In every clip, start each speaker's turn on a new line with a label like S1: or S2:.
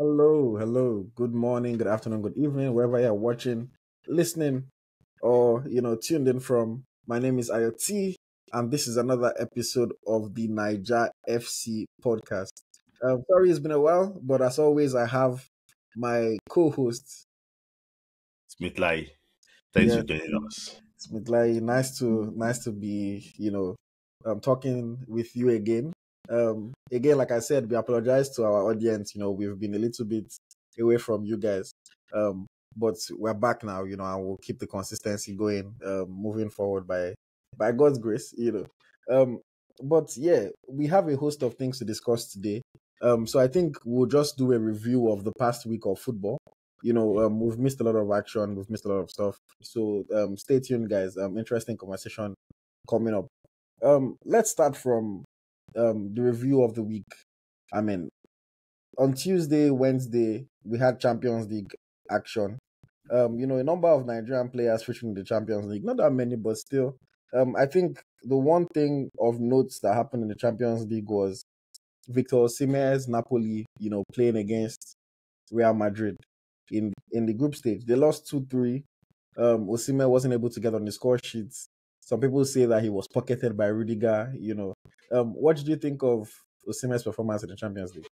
S1: Hello, hello. Good morning, good afternoon, good evening, wherever you're watching, listening, or you know, tuned in from. My name is AyoT, and this is another episode of the Naija FC podcast. Um, sorry, it's been a while, but as always, I have my co-host
S2: Smith Thanks
S1: Yeah.
S2: for joining us.
S1: Smith Layi. Nice to nice to be you know um, talking with you again. Um, again, like I said, we apologize to our audience. You know, we've been a little bit away from you guys, um, but we're back now. You know, and we'll keep the consistency going, um, moving forward by by God's grace. You know, um, but yeah, we have a host of things to discuss today. Um, so I think we'll just do a review of the past week of football. You know, um, we've missed a lot of action, we've missed a lot of stuff. So um, stay tuned, guys. Um, interesting conversation coming up. Um, let's start from um the review of the week. I mean, on Tuesday, Wednesday, we had Champions League action. Um, you know, a number of Nigerian players featuring in the Champions League. Not that many, but still. Um, I think the one thing of notes that happened in the Champions League was Victor Osimhen's Napoli, you know, playing against Real Madrid in in the group stage. They lost two three. Um, Osimhen wasn't able to get on the score sheets. Some people say that he was pocketed by Rudiger. You know, um, what did you think of Osimhen's performance in the Champions League?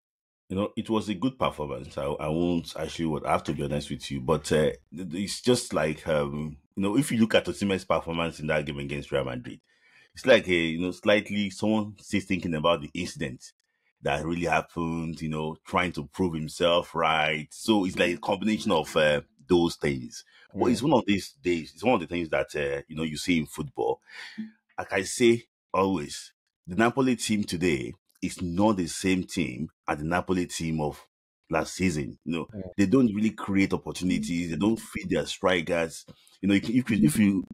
S2: You know, it was a good performance. I, I won't actually, what I have to be honest with you, but uh, it's just like, um, you know, if you look at Osimhen's performance in that game against Real Madrid, it's like a, you know, slightly someone still thinking about the incident that really happened, you know, trying to prove himself right. So it's like a combination of uh, those things. But it's one of these days, it's one of the things that, uh, you know, you see in football. Like I say always, the Napoli team today is not the same team as the Napoli team of last season. You know,
S1: Yeah.
S2: they don't really create opportunities. They don't feed their strikers. You know, if you, if you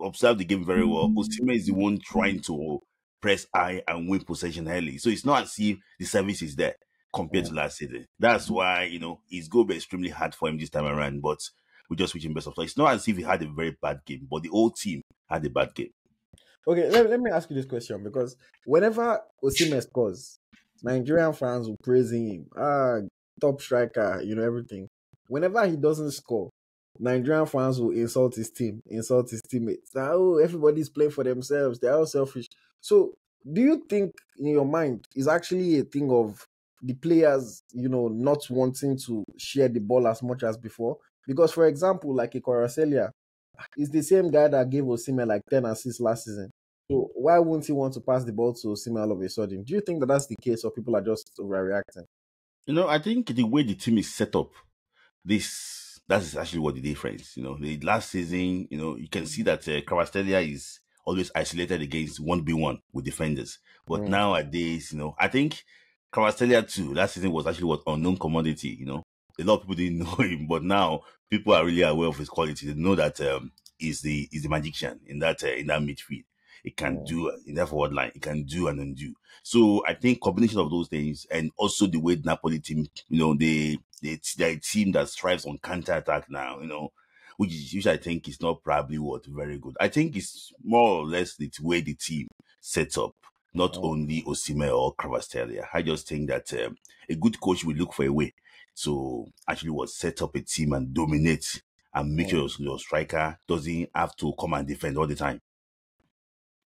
S2: observe the game very well, Osimhen is the one trying to press high and win possession early. So it's not as if the service is there compared to last season. That's why, you know, it's going to be extremely hard for him this time around, but we just wish him best of luck. It's not as if he had a very bad game, but the whole team had a bad game.
S1: Okay, let, let me ask you this question because whenever Osimhen scores, Nigerian fans will praise him. Ah, top striker, you know everything. Whenever he doesn't score, Nigerian fans will insult his team, insult his teammates. Oh, everybody's playing for themselves. They're all selfish. So, do you think in your mind is actually a thing of the players, you know, not wanting to share the ball as much as before? Because, for example, like a Kvaratskhelia, is the same guy that gave Osimhen like 10 assists last season. So why wouldn't he want to pass the ball to Osimhen all of a sudden? Do you think that that's the case, or people are just overreacting?
S2: You know, I think the way the team is set up, this that's actually what the difference. You know, the last season, you know, you can see that uh, is always isolated against one v one with defenders. But
S1: Mm.
S2: nowadays, you know, I think Kvaratskhelia too. Last season was actually what unknown commodity. You know, a lot of people didn't know him, but now people are really aware of his quality. They know that um, he's the he's the magician in that uh, in that midfield. He can do in that forward line. He can do and undo. So I think combination of those things and also the way Napoli team, you know, they they they're a team that strives on counter attack now, you know, which is which I think is not probably what very good. I think it's more or less the way the team sets up, not
S1: Oh.
S2: only Osimhen or Kvaratskhelia. I just think that um, a good coach will look for a way to actually what set up a team and dominate and make
S1: Oh.
S2: sure your striker doesn't have to come and defend all the time.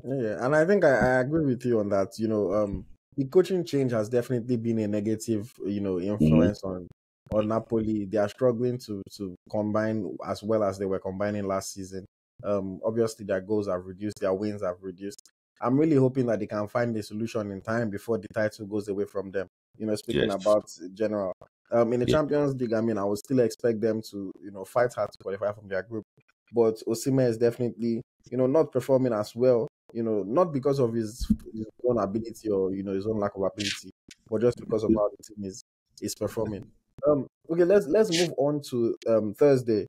S1: Yeah, and I think I, I agree with you on that. You know, um, the coaching change has definitely been a negative, you know, influence on on Napoli. They are struggling to to combine as well as they were combining last season. Um, obviously their goals have reduced, their wins have reduced. I'm really hoping that they can find a solution in time before the title goes away from them. You know, speaking
S2: Yes.
S1: about general. Um, in the
S2: Yeah.
S1: Champions League, I mean, I would still expect them to, you know, fight hard to qualify from their group. But Osimhen is definitely, you know, not performing as well you know, not because of his, his own ability or you know his own lack of ability, but just because of how the team is is performing. Um, okay, let's let's move on to um Thursday.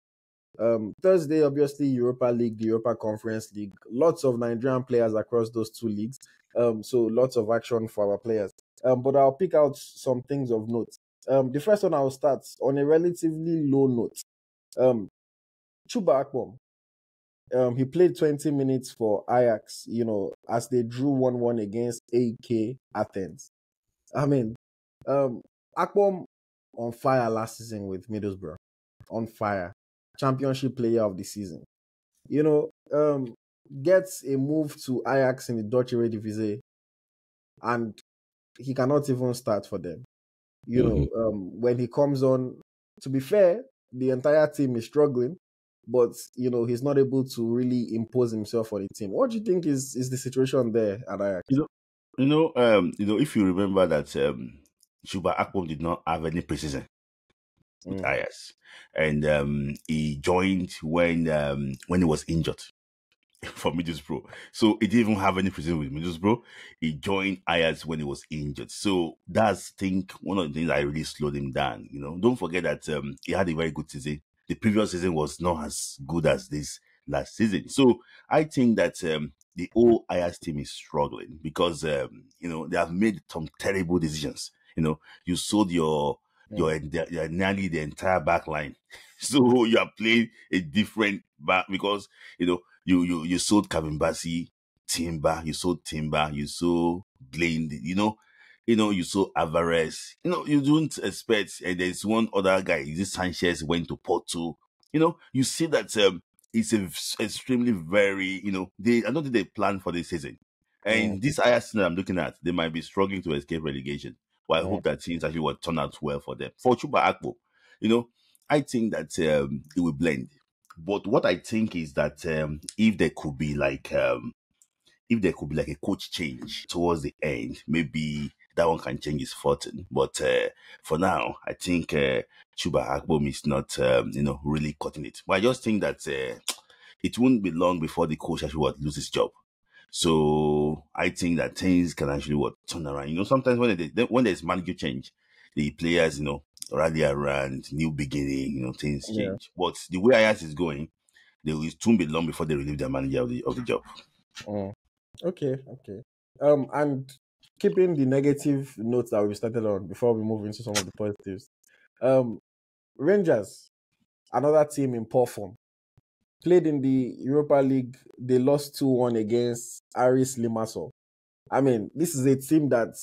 S1: Um, Thursday, obviously Europa League, the Europa Conference League. Lots of Nigerian players across those two leagues. Um, so lots of action for our players. Um, but I'll pick out some things of note. Um, the first one I'll start on a relatively low note. Um, Chuba Akpom. Um, he played 20 minutes for Ajax, you know, as they drew 1 1 against AEK Athens. I mean, um, Akpom on fire last season with Middlesbrough. On fire. Championship player of the season. You know, um, gets a move to Ajax in the Dutch Eredivisie and he cannot even start for them. You mm-hmm. know, um, when he comes on, to be fair, the entire team is struggling, but you know he's not able to really impose himself on the team. What do you think is is the situation there at Ajax?
S2: You know, you know, um, you know, if you remember that um, Chuba Akpom did not have any precision with mm. And um, he joined when um, when he was injured for Middlesbrough. So he didn't even have any precision with Middlesbrough. He joined Ajax when he was injured. So that's I think one of the things that really slowed him down. You know, don't forget that um, he had a very good season. The previous season was not as good as this last season. So I think that um, the whole Ajax team is struggling because um, you know they have made some terrible decisions. You know, you sold your your, your nearly the entire back line. So you are playing a different back because you know you you you sold Calvin Bassey, Timber, you sold Timber, you sold Blaine, you know, you know, you saw Alvarez. You know, you don't expect. And there's one other guy. This Sanchez went to Porto. You know, you see that um, it's a, extremely very. You know, they I don't think they plan for this season. And mm. this IS that I'm looking at, they might be struggling to escape relegation. But I hope that things actually will turn out well for them. For Chuba Akpom, you know, I think that um, it will blend. But what I think is that um, if there could be like um, if there could be like a coach change towards the end, maybe that one can change his fortune. But uh, for now, I think uh, Chuba Akpom is not um, you know really cutting it. But I just think that uh, it won't be long before the coach actually would lose his job. So I think that things can actually what turn around. You know, sometimes when they, when there's manager change, the players you know rally around, new beginning, you know, things change. Yeah. But the way Ajax is going, they will soon be long before they relieve their manager of the of the job.
S1: Oh, okay, okay. Um, and keeping the negative notes that we started on before we move into some of the positives. Um, Rangers, another team in poor form, played in the Europa League. They lost two one against Aris Limassol. I mean, this is a team that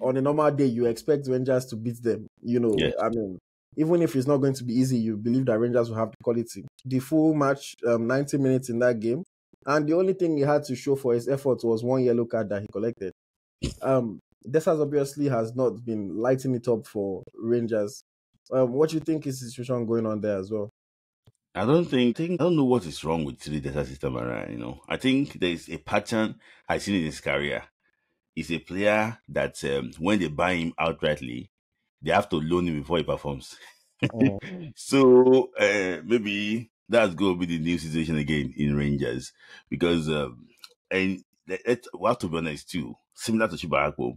S1: on a normal day, you expect Rangers to beat them. You know, yes. I mean, even if it's not going to be easy, you believe that Rangers will have the quality. The full match, um, 90 minutes in that game, and the only thing he had to show for his effort was one yellow card that he collected. Um, Dessers obviously has not been lighting it up for Rangers. Um, what do you think is the situation going on there as well?
S2: I don't think, think I don't know what is wrong with Three Dessers system around. You know, I think there is a pattern I've seen in his career is a player that um, when they buy him outrightly, they have to loan him before he performs. Oh. so uh, maybe that's going to be the new situation again in Rangers because um, and it, we have to be honest too. Similar to Chuba Akpom,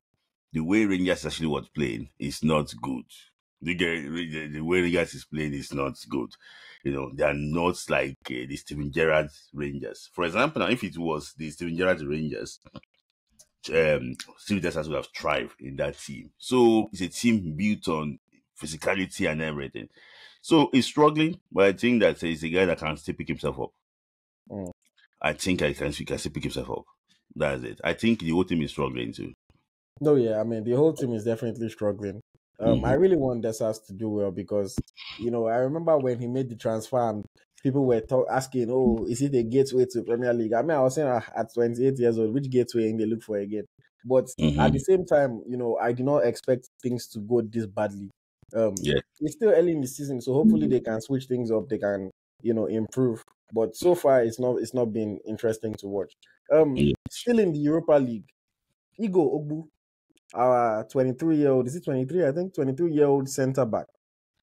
S2: the way Rangers actually was playing is not good. The, the, the way Rangers is playing is not good. You know, they are not like uh, the Steven Gerrard Rangers. For example, now if it was the Steven Gerrard Rangers, um, Steve Dessers would have thrived in that team. So it's a team built on physicality and everything. So he's struggling, but I think that he's a guy that can still pick himself up. Mm. I think I can, he can still pick himself up. That's it. I think the whole team is struggling too.
S1: No, yeah, I mean the whole team is definitely struggling. Um, mm-hmm. I really want Dessers to do well because you know I remember when he made the transfer and people were talk, asking, "Oh, is it a gateway to Premier League?" I mean, I was saying uh, at 28 years old, which gateway they look for again? But mm-hmm. at the same time, you know, I did not expect things to go this badly. Um, yeah, it's still early in the season, so hopefully they can switch things up. They can, you know, improve. But so far, it's not it's not been interesting to watch. Um, yes. still in the Europa League, Igoh Ogbu, our 23 year old, is it 23? I think 23 year old centre back.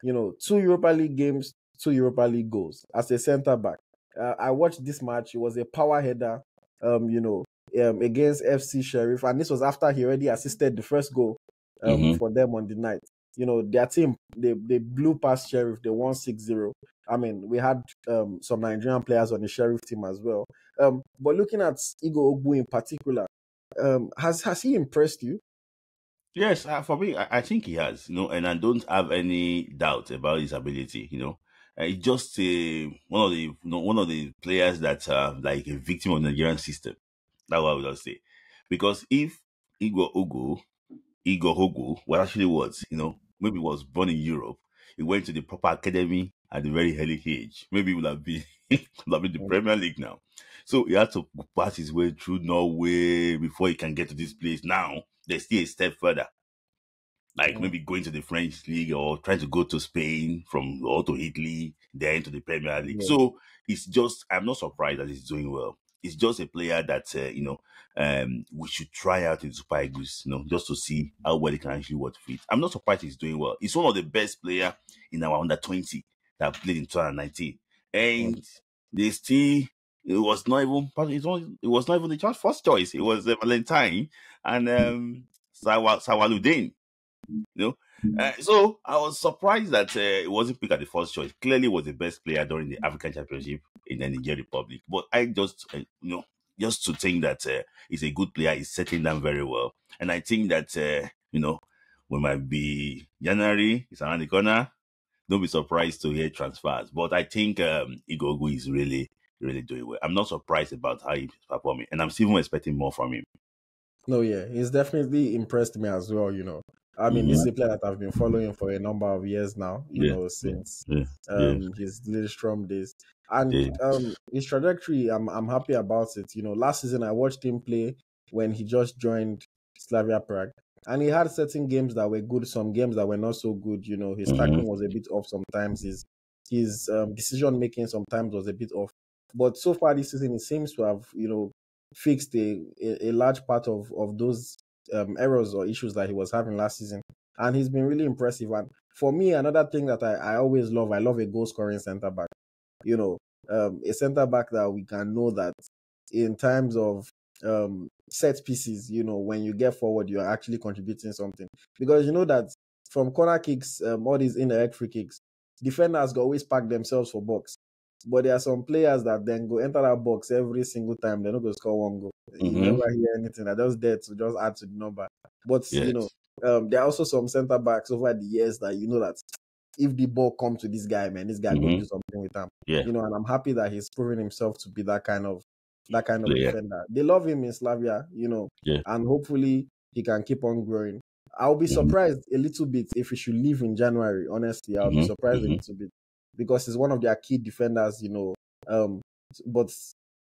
S1: You know, two Europa League games, two Europa League goals as a centre back. Uh, I watched this match. It was a power header, um, you know, um, against FC Sheriff, and this was after he already assisted the first goal um, mm-hmm. for them on the night. You know, their team they they blew past Sheriff. They won 6-0. I mean, we had um, some Nigerian players on the Sheriff team as well. Um, but looking at Igoh Ogbu in particular, um, has has he impressed you?
S2: Yes, uh, for me, I, I, think he has. You know, and I don't have any doubt about his ability. You know, uh, just uh, one of the you know, one of the players that are like a victim of the Nigerian system. That's what I would say. Because if Igoh Ogbu, Igoh Ogbu, what actually was, you know, maybe was born in Europe, he went to the proper academy at a very early age. Maybe he would have been, would have been the
S1: Mm.
S2: Premier League now. So he had to pass his way through Norway before he can get to this place. Now there's still a step further. Like
S1: Mm.
S2: maybe going to the French league or trying to go to Spain from or to Italy, then to the Premier League.
S1: Yeah.
S2: So it's just I'm not surprised that he's doing well. It's just a player that uh, you know um, we should try out in Super Eagles, you know, just to see how well he can actually work fit. I'm not surprised he's doing well. He's one of the best player in our under 20 that played in 2019, and they still it was not even it was, it was not even the first choice. It was uh, Valentine and um, Sawa, Sawaludin. You know, uh, so I was surprised that uh, it wasn't picked at the first choice. Clearly, was the best player during the African Championship in the Niger Republic. But I just, uh, you know, just to think that uh, he's a good player, he's settling down very well, and I think that uh, you know, we might be January, it's around the corner. Don't be surprised to hear transfers. But I think um, Igoh Ogbu is really, really doing well. I'm not surprised about how he's performing, and I'm still even expecting more from him.
S1: No, yeah, he's definitely impressed me as well. You know, I mean, this is a player that I've been following for a number of years now. You
S2: Yeah,
S1: know, since
S2: yeah,
S1: um his Lillestrøm days, and um his trajectory, I'm I'm happy about it. You know, last season I watched him play when he just joined Slavia Prague, and he had certain games that were good, some games that were not so good. You know, his
S2: Mhm.
S1: tackling was a bit off sometimes. His his um, decision making sometimes was a bit off. But so far this season, it seems to have you know fixed a, a, large part of of those um, errors or issues that he was having last season, and he's been really impressive. And for me, another thing that I, I always love, I love a goal scoring centre back. You know, um, a centre back that we can know that in times of um, set pieces, you know, when you get forward, you are actually contributing something because you know that from corner kicks, um, all these indirect free kicks, defenders always pack themselves for box. But there are some players that then go enter that box every single time. They're not going to score one goal. You
S2: Mhm.
S1: never hear anything. They're just there to just add to the number. But you know, um, there are also some centre backs over the years that you know that if the ball comes to this guy, man, this guy
S2: Mhm.
S1: will do something with him.
S2: Yeah.
S1: You know, and I'm happy that he's proven himself to be that kind of that kind of
S2: Player.
S1: defender. They love him in Slavia, you know,
S2: Yeah.
S1: and hopefully he can keep on growing. I'll be
S2: Mhm.
S1: surprised a little bit if he should leave in January. Honestly, I'll be
S2: Mhm,
S1: surprised a
S2: mhm.
S1: little bit because he's one of their key defenders, you know. Um, but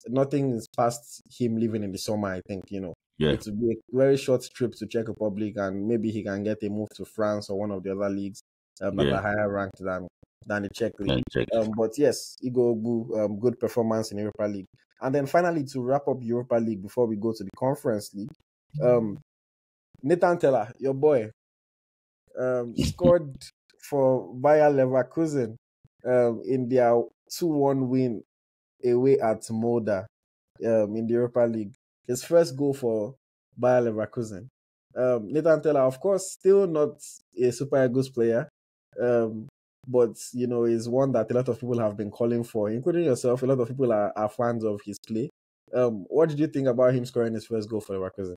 S1: nothing is past him leaving in the summer. I think you know
S2: Yeah.
S1: it will be a very short trip to Czech Republic, and maybe he can get a move to France or one of the other leagues um, that
S2: Yeah.
S1: are higher ranked than than the Czech league. Um, but yes, Ogbu um, good performance in Europa League. And then finally, to wrap up Europa League before we go to the Conference League, um, Nathan Tella, your boy, um, scored for Bayer Leverkusen um, in their 2 1 win away at Molde um, in the Europa League. His first goal for Bayer Leverkusen. Um, Nathan Tella, of course, still not a Super Eagles player, um, but you know, is one that a lot of people have been calling for, including yourself. A lot of people are, are fans of his play. Um, what did you think about him scoring his first goal for Leverkusen?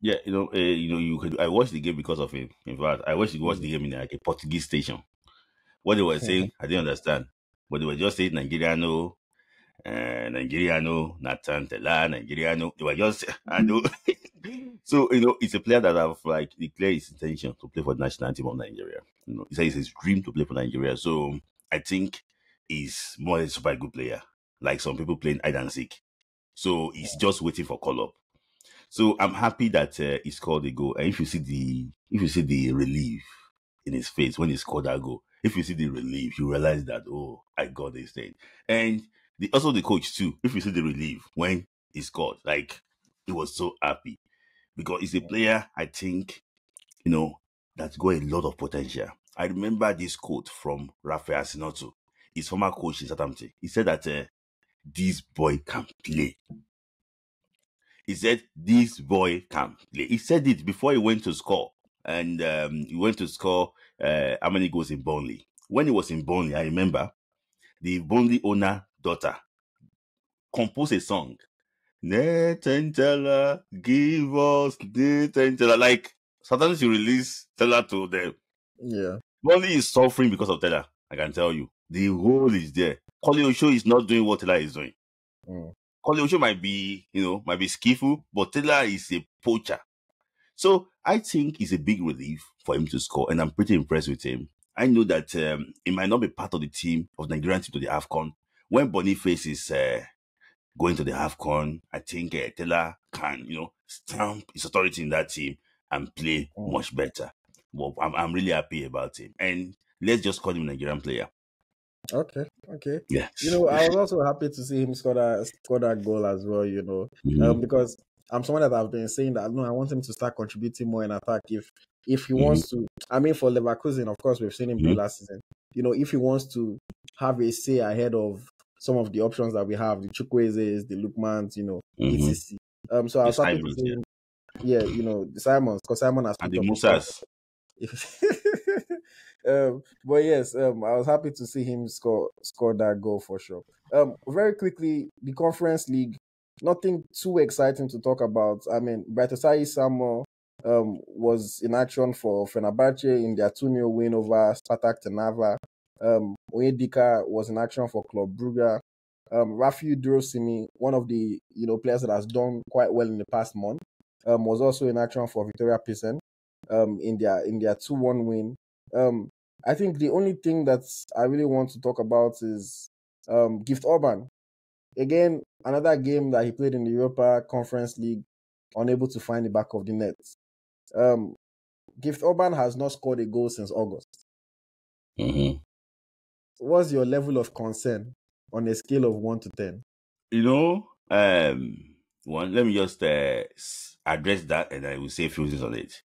S2: Yeah, you know, uh, you know, you could. I watched the game because of him. In fact, I watched watched the game in like a Portuguese station. What they were saying, I didn't understand, but they were just saying Nigeriano, uh, Nigeriano, Nathan Tella, Nigeriano. They were just, I know. so you know, it's a player that have like declared his intention to play for the national team of Nigeria. You know, he says it's his dream to play for Nigeria. So I think he's more a super good player, like some people playing hide and seek. So he's just waiting for call up. So I'm happy that uh, he scored a goal. And if you see the if you see the relief in his face when he scored that goal, if you see the relief, you realize that oh, I got this thing. And the, also the coach too. If you see the relief when he scored, like he was so happy because he's a player. I think you know that's got a lot of potential. I remember this quote from Rafael Sinoto, his former coach in Southampton. He said that uh, this boy can play. He said, This boy can play. He said it before he went to score. And um, he went to score uh, how many goals in Burnley. When he was in Burnley, I remember the Burnley owner daughter composed a song. Nathan Tella, give us Nathan Tella. Like, sometimes you release Tella to them.
S1: Yeah.
S2: Burnley is suffering because of Tella. I can tell you. The role is there. Colin Osho is not doing what Tella is doing.
S1: Mm.
S2: Colin Osho might be, you know, might be skillful, but Tella is a poacher. So I think it's a big relief for him to score, and I'm pretty impressed with him. I know that um, he might not be part of the team of the Nigerian team to the AFCON. When Boniface is uh, going to the AFCON, I think uh, Tella can, you know, stamp his authority in that team and play
S1: Mm.
S2: much better. Well, I'm, I'm really happy about him. And let's just call him a Nigerian player.
S1: Okay, okay.
S2: Yes.
S1: You know, I was also happy to see him score that score that goal as well. You know,
S2: Mhm.
S1: um, because I'm someone that I've been saying that no, I want him to start contributing more in attack. If if he
S2: Mhm.
S1: wants to, I mean, for Leverkusen, of course, we've seen him
S2: Mhm.
S1: last season. You know, if he wants to have a say ahead of some of the options that we have, the Chukwuezes, the Lookmans, you know,
S2: Mhm.
S1: etc. Um, so I was happy to see
S2: yeah.
S1: Yeah, you know, the Simons, because Simon has
S2: and the Musas.
S1: um, but yes, um, I was happy to see him score score that goal for sure. Um, very quickly, the Conference League, nothing too exciting to talk about. I mean, Brighton Samuel um was in action for Fenerbahce in their 2 0 win over Spartak Trnava. Um, Onyedika was in action for Club Brugge. Um, Rafiu Durosinmi, one of the you know players that has done quite well in the past month, um, was also in action for Victoria Pilsen um in their in their 2-1 win. Um I think the only thing that I really want to talk about is um Gift Orban. Again, another game that he played in the Europa Conference League, unable to find the back of the net. Um Gift Orban has not scored a goal since August.
S2: Mhm.
S1: What's your level of concern on a scale of one to ten?
S2: You know, um, one, let me just uh, address that and I will say a few things on it.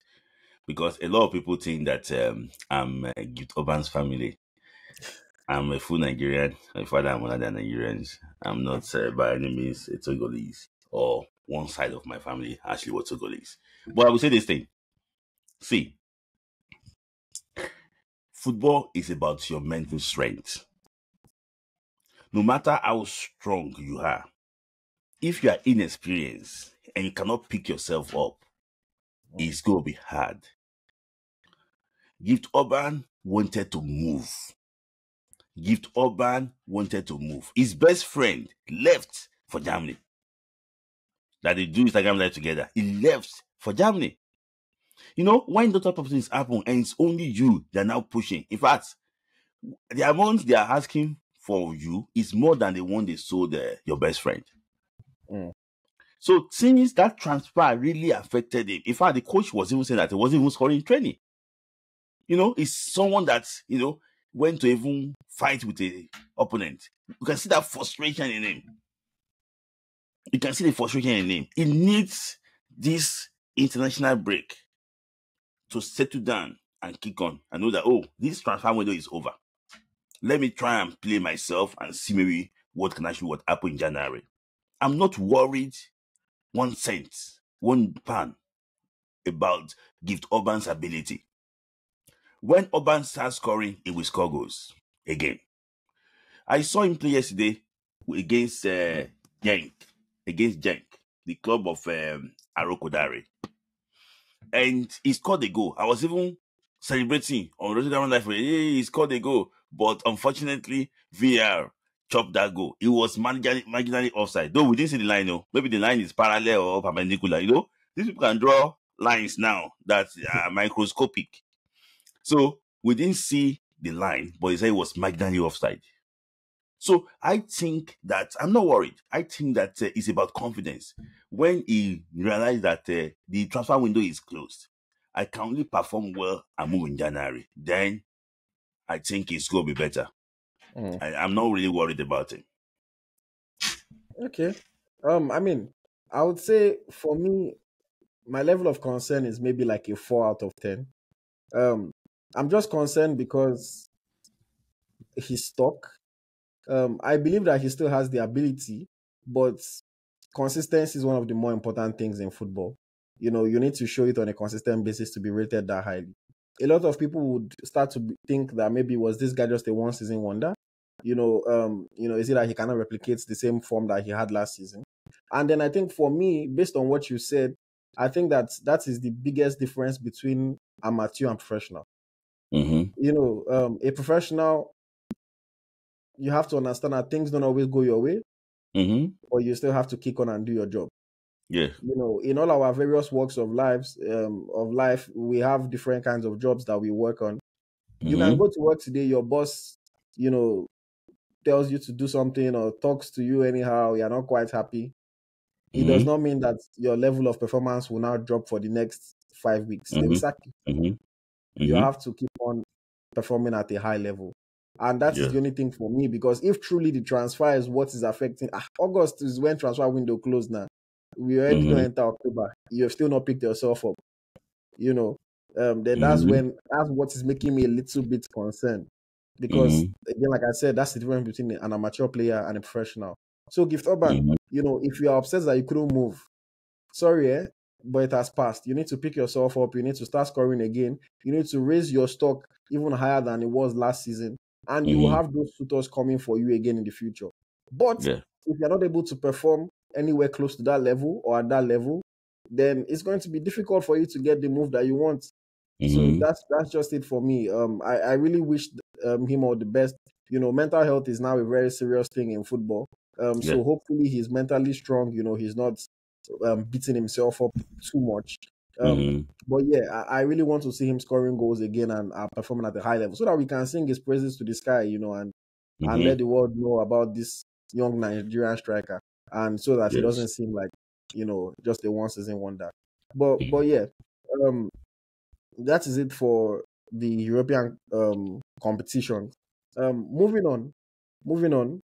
S2: Because a lot of people think that um, I'm uh, Gift Orban's family. I'm a full Nigerian. My father and mother are Nigerians. I'm not uh, by any means a Togolese or one side of my family actually was Togolese. But I will say this thing. See, football is about your mental strength. No matter how strong you are, if you are inexperienced and you cannot pick yourself up, it's going to be hard. Gift Orban wanted to move. Gift Orban wanted to move. His best friend left for Germany. That they do Instagram live together. He left for Germany. You know, when those type of things happen and it's only you that are now pushing. In fact, the amount they are asking for you is more than the one they sold uh, your best friend.
S1: Mm.
S2: So things that transfer really affected him, in fact, the coach was even saying that he wasn't even scoring training. You know, it's someone that you know went to even fight with a opponent. You can see that frustration in him. You can see the frustration in him. He needs this international break to settle down and kick on and know that oh, this transfer window is over. Let me try and play myself and see maybe what can actually what happen in January. I'm not worried one cent, one pound about Gift Orban's ability. When Orban starts scoring, he will score goals again. I saw him play yesterday against uh, against Genk, the club of um, Arokodare. And he scored a goal. I was even celebrating on Rotterdam Life. Hey, he scored a goal. But unfortunately, VR chopped that goal. It was marginally, marginally offside. Though we didn't see the line, no. Maybe the line is parallel or perpendicular. You know, these people can draw lines now that are microscopic. So we didn't see the line, but he said it was marginally offside. So I think that I'm not worried. I think that uh, it's about confidence. When he realized that uh, the transfer window is closed, I can only perform well and move in January. Then I think it's going to be better.
S1: Mm.
S2: I, I'm not really worried about it.
S1: Okay. Um, I mean, I would say for me, my level of concern is maybe like a four out of ten. Um, I'm just concerned because he's stuck. Um, I believe that he still has the ability, but consistency is one of the more important things in football. You know, you need to show it on a consistent basis to be rated that highly. A lot of people would start to think that maybe was this guy just a one season wonder? You know, um, you know, is it that he cannot replicate the same form that he had last season? And then I think for me, based on what you said, I think that that is the biggest difference between amateur and professional.
S2: Mm-hmm.
S1: You know, um, a professional, you have to understand that things don't always go your way,
S2: Mm-hmm.
S1: but you still have to kick on and do your job.
S2: Yeah.
S1: You know, in all our various walks of lives, um, of life, we have different kinds of jobs that we work on. You can
S2: Mhm.
S1: go to work today, your boss, you know, tells you to do something or talks to you anyhow, you're not quite happy. It does
S2: Mhm.
S1: not mean that your level of performance will now drop for the next five weeks. Will
S2: Mhm.
S1: sack you. Have to keep on performing at a high level. And that's
S2: Yeah.
S1: the only thing for me because if truly the transfer is what is affecting ah, August is when transfer window closed now. We already
S2: Mhm.
S1: don't enter October. You have still not picked yourself up. You know, um, then that's
S2: Mhm.
S1: when that's what is making me a little bit concerned. Because
S2: Mhm.
S1: again, like I said, that's the difference between an amateur player and a professional. So Gift Orban,
S2: Mhm.
S1: you know, if you are upset that you couldn't move, sorry, eh, but it has passed. You need to pick yourself up. You need to start scoring again. You need to raise your stock even higher than it was last season, and you will have those suitors coming for you again in the future. But
S2: Yeah.
S1: if you're not able to perform anywhere close to that level or at that level, then it's going to be difficult for you to get the move that you want. So
S2: Mhm.
S1: that's that's just it for me. Um, I, I really wish um, him all the best. You know, mental health is now a very serious thing in football. Um, so hopefully he's mentally strong. You know, he's not um, beating himself up too much. Um,
S2: Mhm.
S1: but yeah, I, I really want to see him scoring goals again and uh, performing at a high level, so that we can sing his praises to the sky. You know, and and
S2: Mhm.
S1: let the world know about this young Nigerian striker, and so that he
S2: Yes.
S1: doesn't seem like you know just a one season wonder. But
S2: Mhm.
S1: but yeah, um, that is it for the European um competition. Um, moving on, moving on.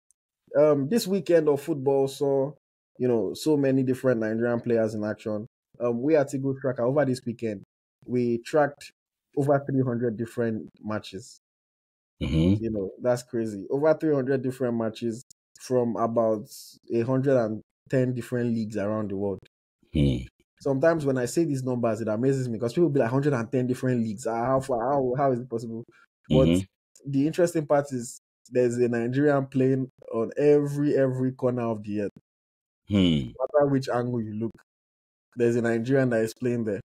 S1: Um, this weekend of football saw you know so many different Nigerian players in action. Um, we at Eagle Tracker over this weekend we tracked over 300 different matches.
S2: Mhm.
S1: You know that's crazy. Over 300 different matches from about 110 different leagues around the world.
S2: Mhm.
S1: sometimes when I say these numbers, it amazes me because people be like 110 different leagues. Ah, How far? How, how is it possible? But
S2: Mhm.
S1: the interesting part is there's a Nigerian playing on every every corner of the earth.
S2: Mhm.
S1: No matter which angle you look, there's a Nigerian that is playing there.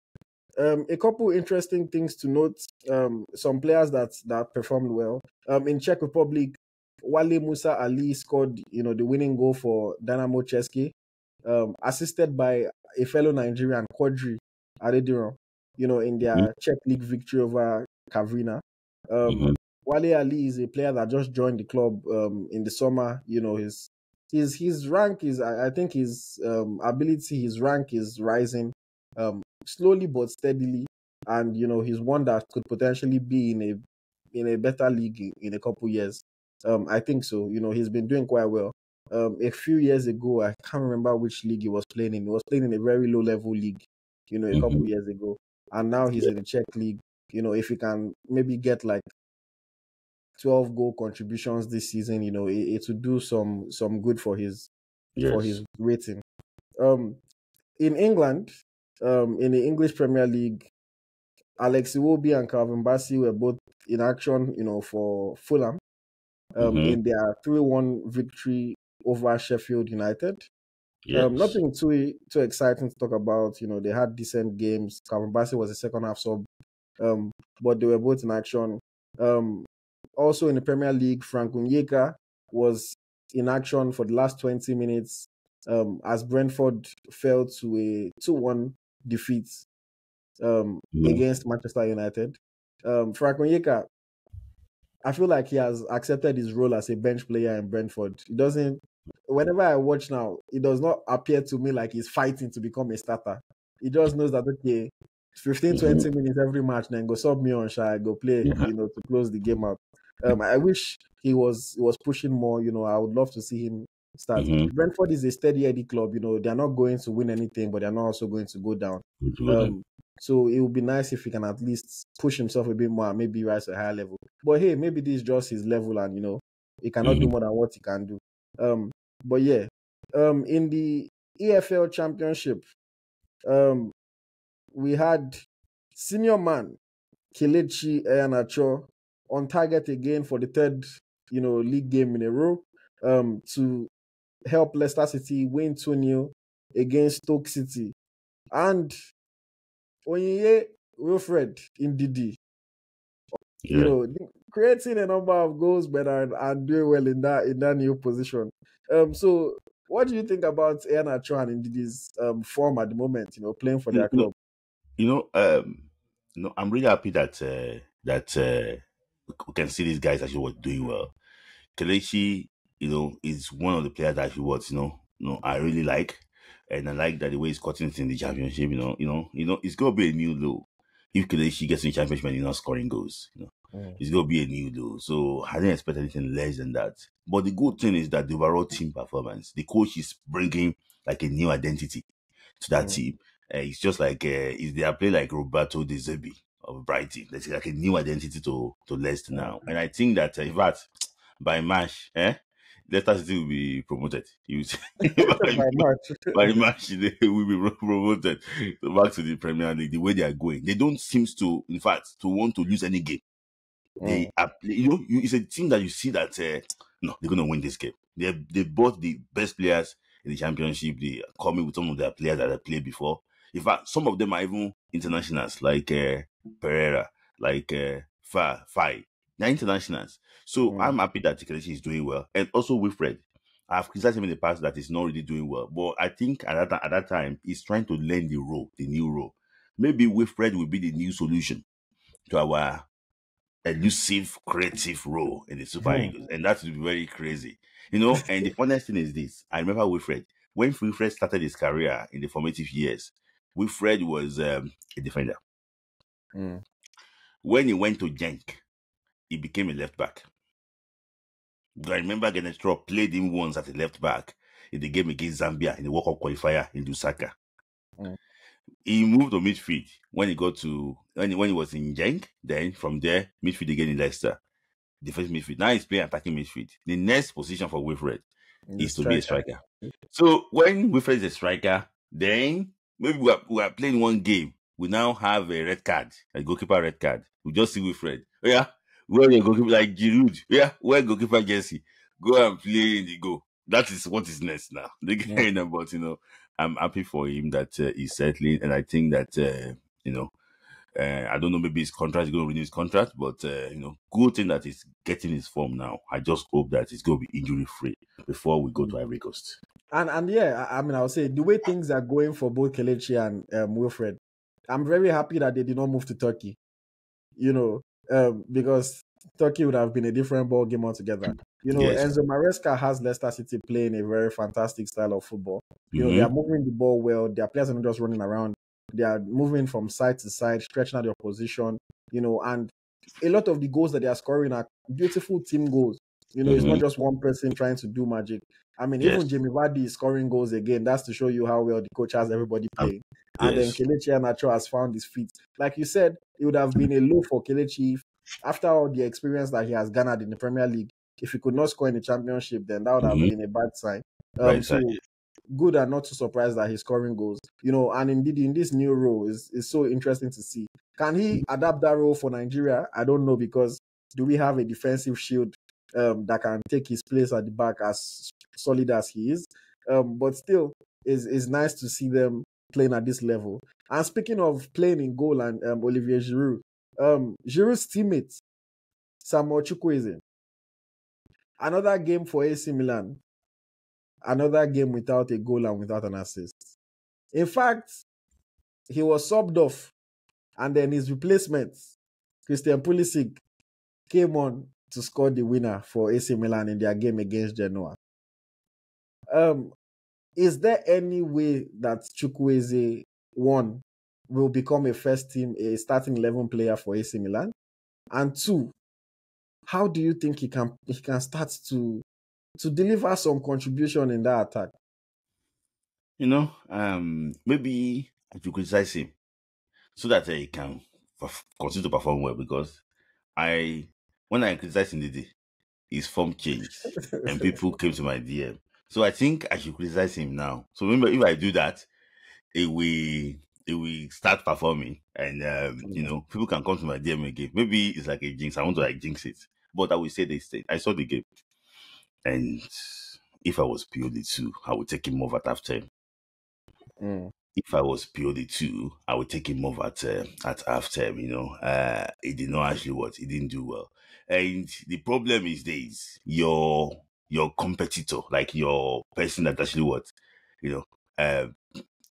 S1: Um, a couple interesting things to note. Um, some players that that performed well. Um, in Czech Republic, Wale Musa Alli scored, you know, the winning goal for Dynamo Chesky, um, assisted by a fellow Nigerian, Quadri Adediran, you know, in their Czech League victory over Karviná. Um,
S2: Mhm.
S1: Wale Alli is a player that just joined the club um, in the summer. You know, his his his rank is, I, I think, his um, ability, his rank is rising um, slowly but steadily, and you know, he's one that could potentially be in a in a better league in, in a couple years. Um, I think so. You know, he's been doing quite well. Um, a few years ago, I can't remember which league he was playing in. He was playing in a very low level league, you know, a couple
S2: Mhm.
S1: years ago, and now he's in the Czech league. You know, if he can maybe get like 12 goal contributions this season, you know, it, it would do some some good for his for his rating. Um, in England, um, in the English Premier League, Alex Iwobi and Calvin Bassey were both in action, you know, for Fulham um,
S2: Mhm.
S1: in their 3-1 victory over Sheffield United.
S2: Yes.
S1: Um, nothing too too exciting to talk about. You know, they had decent games. Calvin Bassey was a second half sub, um, but they were both in action. Um, also in the Premier League, Frank Onyeka was in action for the last 20 minutes um, as Brentford fell to a 2-1 defeat um, against Manchester United. Um, Frank Onyeka, I feel like he has accepted his role as a bench player in Brentford. He doesn't. Whenever I watch now, it does not appear to me like he's fighting to become a starter. He just knows that okay, 15, 20 minutes every match, then go sub me on shy, go play,
S2: Yeah.
S1: you know, to close the game out. Um, I wish he was he was pushing more. You know, I would love to see him start.
S2: Mhm.
S1: Brentford is a steady Eddie club. You know, they're not going to win anything, but they're not also going to go down.
S2: Good to know that.
S1: Um, so it would be nice if he can at least push himself a bit more, maybe rise to a higher level. But hey, maybe this is just his level, and you know, he cannot do
S2: Mhm.
S1: more than what he can do. Um, but yeah, um, in the EFL Championship, um, we had senior man Kelechi Iheanacho on target again for the third, you know, league game in a row, um, to help Leicester City win 2-0 against Stoke City. And Onyinye Wilfred Ndidi, you
S2: Yeah.
S1: know, creating a number of goals, but and, and doing well in that in that new position. Um, so what do you think about Iheanacho and Ndidi's um, form at the moment? You know, playing for
S2: You
S1: their
S2: know,
S1: club.
S2: you know, um, you know, I'm really happy that uh, that uh, we can see these guys actually were doing well. Kelechi, you know, is one of the players that actually was, you know, you know, I really like, and I like that the way he's cutting it in the championship. You know, you know, you know, it's gonna be a new low if Kelechi gets in the championship and he's not scoring goals. You know,
S1: Mm.
S2: it's gonna be a new low. So I didn't expect anything less than that. But the good thing is that the overall team performance, the coach is bringing like a new identity to that
S1: Mm.
S2: team. Uh, it's just like uh, is they are playing like Roberto De Zerbi of Brighton. There's like a new identity to to Leicester now, and I think that uh, in fact by March, eh, Leicester City will be promoted. You see, by,
S1: March.
S2: by March they will be promoted back to the Premier League. The way they are going, they don't seem to, in fact, to want to lose any game. They
S1: Mm.
S2: are, you know, you, it's a team that you see that uh, no, they're gonna win this game. They they bought the best players in the championship. They are coming with some of their players that have played before. In fact, some of them are even internationals, like uh, Pereira, like uh, Fa Fai. They're internationals. So
S1: Mm.
S2: I'm happy that Kelechi is doing well, and also Wilfred. I've criticized him in the past that he's not really doing well, but I think at that at that time he's trying to learn the role, the new role. Maybe Wilfred will be the new solution to our elusive creative role in the Super
S1: Hmm.
S2: Eagles, and that would be very crazy, you know. And the funniest thing is this: I remember Wilfred when Wilfred started his career in the formative years. Wilfred was um, a defender.
S1: Mm.
S2: When he went to Genk, he became a left back. I remember Genestro played him once at a left back in the game against Zambia in the World Cup qualifier in Lusaka.
S1: Mm.
S2: He moved to midfield when he got to when he, when he was in Genk. Then from there, midfield again in Leicester, defensive midfield. Now he's playing attacking midfield. The next position for Wilfred is to be a
S1: striker.
S2: striker. So when Wilfred is a striker, then maybe we are, we are playing one game. We now have a red card, a goalkeeper red card. We just see Wilfred. Oh, yeah, where the goalkeeper like Giroud. Yeah, where goalkeeper Jesse. Go and play in the goal. That is what is next now. The
S1: Yeah.
S2: game, but you know, I'm happy for him that uh, he's settling, and I think that uh, you know. Uh, I don't know, maybe his contract is going to renew his contract, but uh, you know, good thing that he's getting his form now. I just hope that he's going to be injury free before we go to Ivory Coast.
S1: And and yeah, I, I mean, I'll say the way things are going for both Kelechi and um, Wilfred, I'm very happy that they did not move to Turkey. You know, um, because Turkey would have been a different ball game altogether. You know,
S2: Yes.
S1: Enzo Maresca has Leicester City playing a very fantastic style of football. You know, they
S2: Mhm.
S1: are moving the ball well. Their players are not just running around. They are moving from side to side, stretching out their position. You know, and a lot of the goals that they are scoring are beautiful team goals. You know, it's not just one person trying to do magic. I mean, even
S2: Yes.
S1: Jamie Vardy is scoring goals again. That's to show you how well the coach has everybody
S2: Um,
S1: playing. And then
S2: yes.
S1: Kelechi Iheanacho has found his feet. Like you said, it would have been a low for Kelechi after all the experience that he has garnered in the Premier League. If he could not score in the Championship, then that would have
S2: Mhm.
S1: been a bad sign. Um,
S2: Right
S1: so
S2: side.
S1: Good and not too surprised that he's scoring goals. You know, and indeed in this new role is is so interesting to see. Can he adapt that role for Nigeria? I don't know because do we have a defensive shield um, that can take his place at the back as solid as he is? Um, but still, it's, it's nice to see them playing at this level. And speaking of playing in goal and um, Olivier Giroud, um, Giroud's teammate Samuel Chukwueze, another game for AC Milan, another game without a goal and without an assist. In fact, he was subbed off, and then his replacement, Christian Pulisic, came on to score the winner for AC Milan in their game against Genoa. Um, is there any way that Chukwueze one will become a first team, a starting eleven player for AC Milan? And two, how do you think he can he can start to to deliver some contribution in that attack?
S2: You know, um, maybe I should criticize him so that uh, he can continue to perform well because I, when I criticized him today, his form changed and people came to my DM. So I think I should criticize him now. So remember, if I do that, it will it will start performing, and um, you know people can come to my DM again. Maybe it's like a jinx. I want to like jinx it, but I will say this thing. I saw the game, and if I was Pioli two, I would take him over at halftime.
S1: Mm.
S2: If I was Pioli two, I would take him over at uh, at halftime. You know, uh, he did not actually what he didn't do well, and the problem is this: your your competitor, like your person that actually what, you know, uh,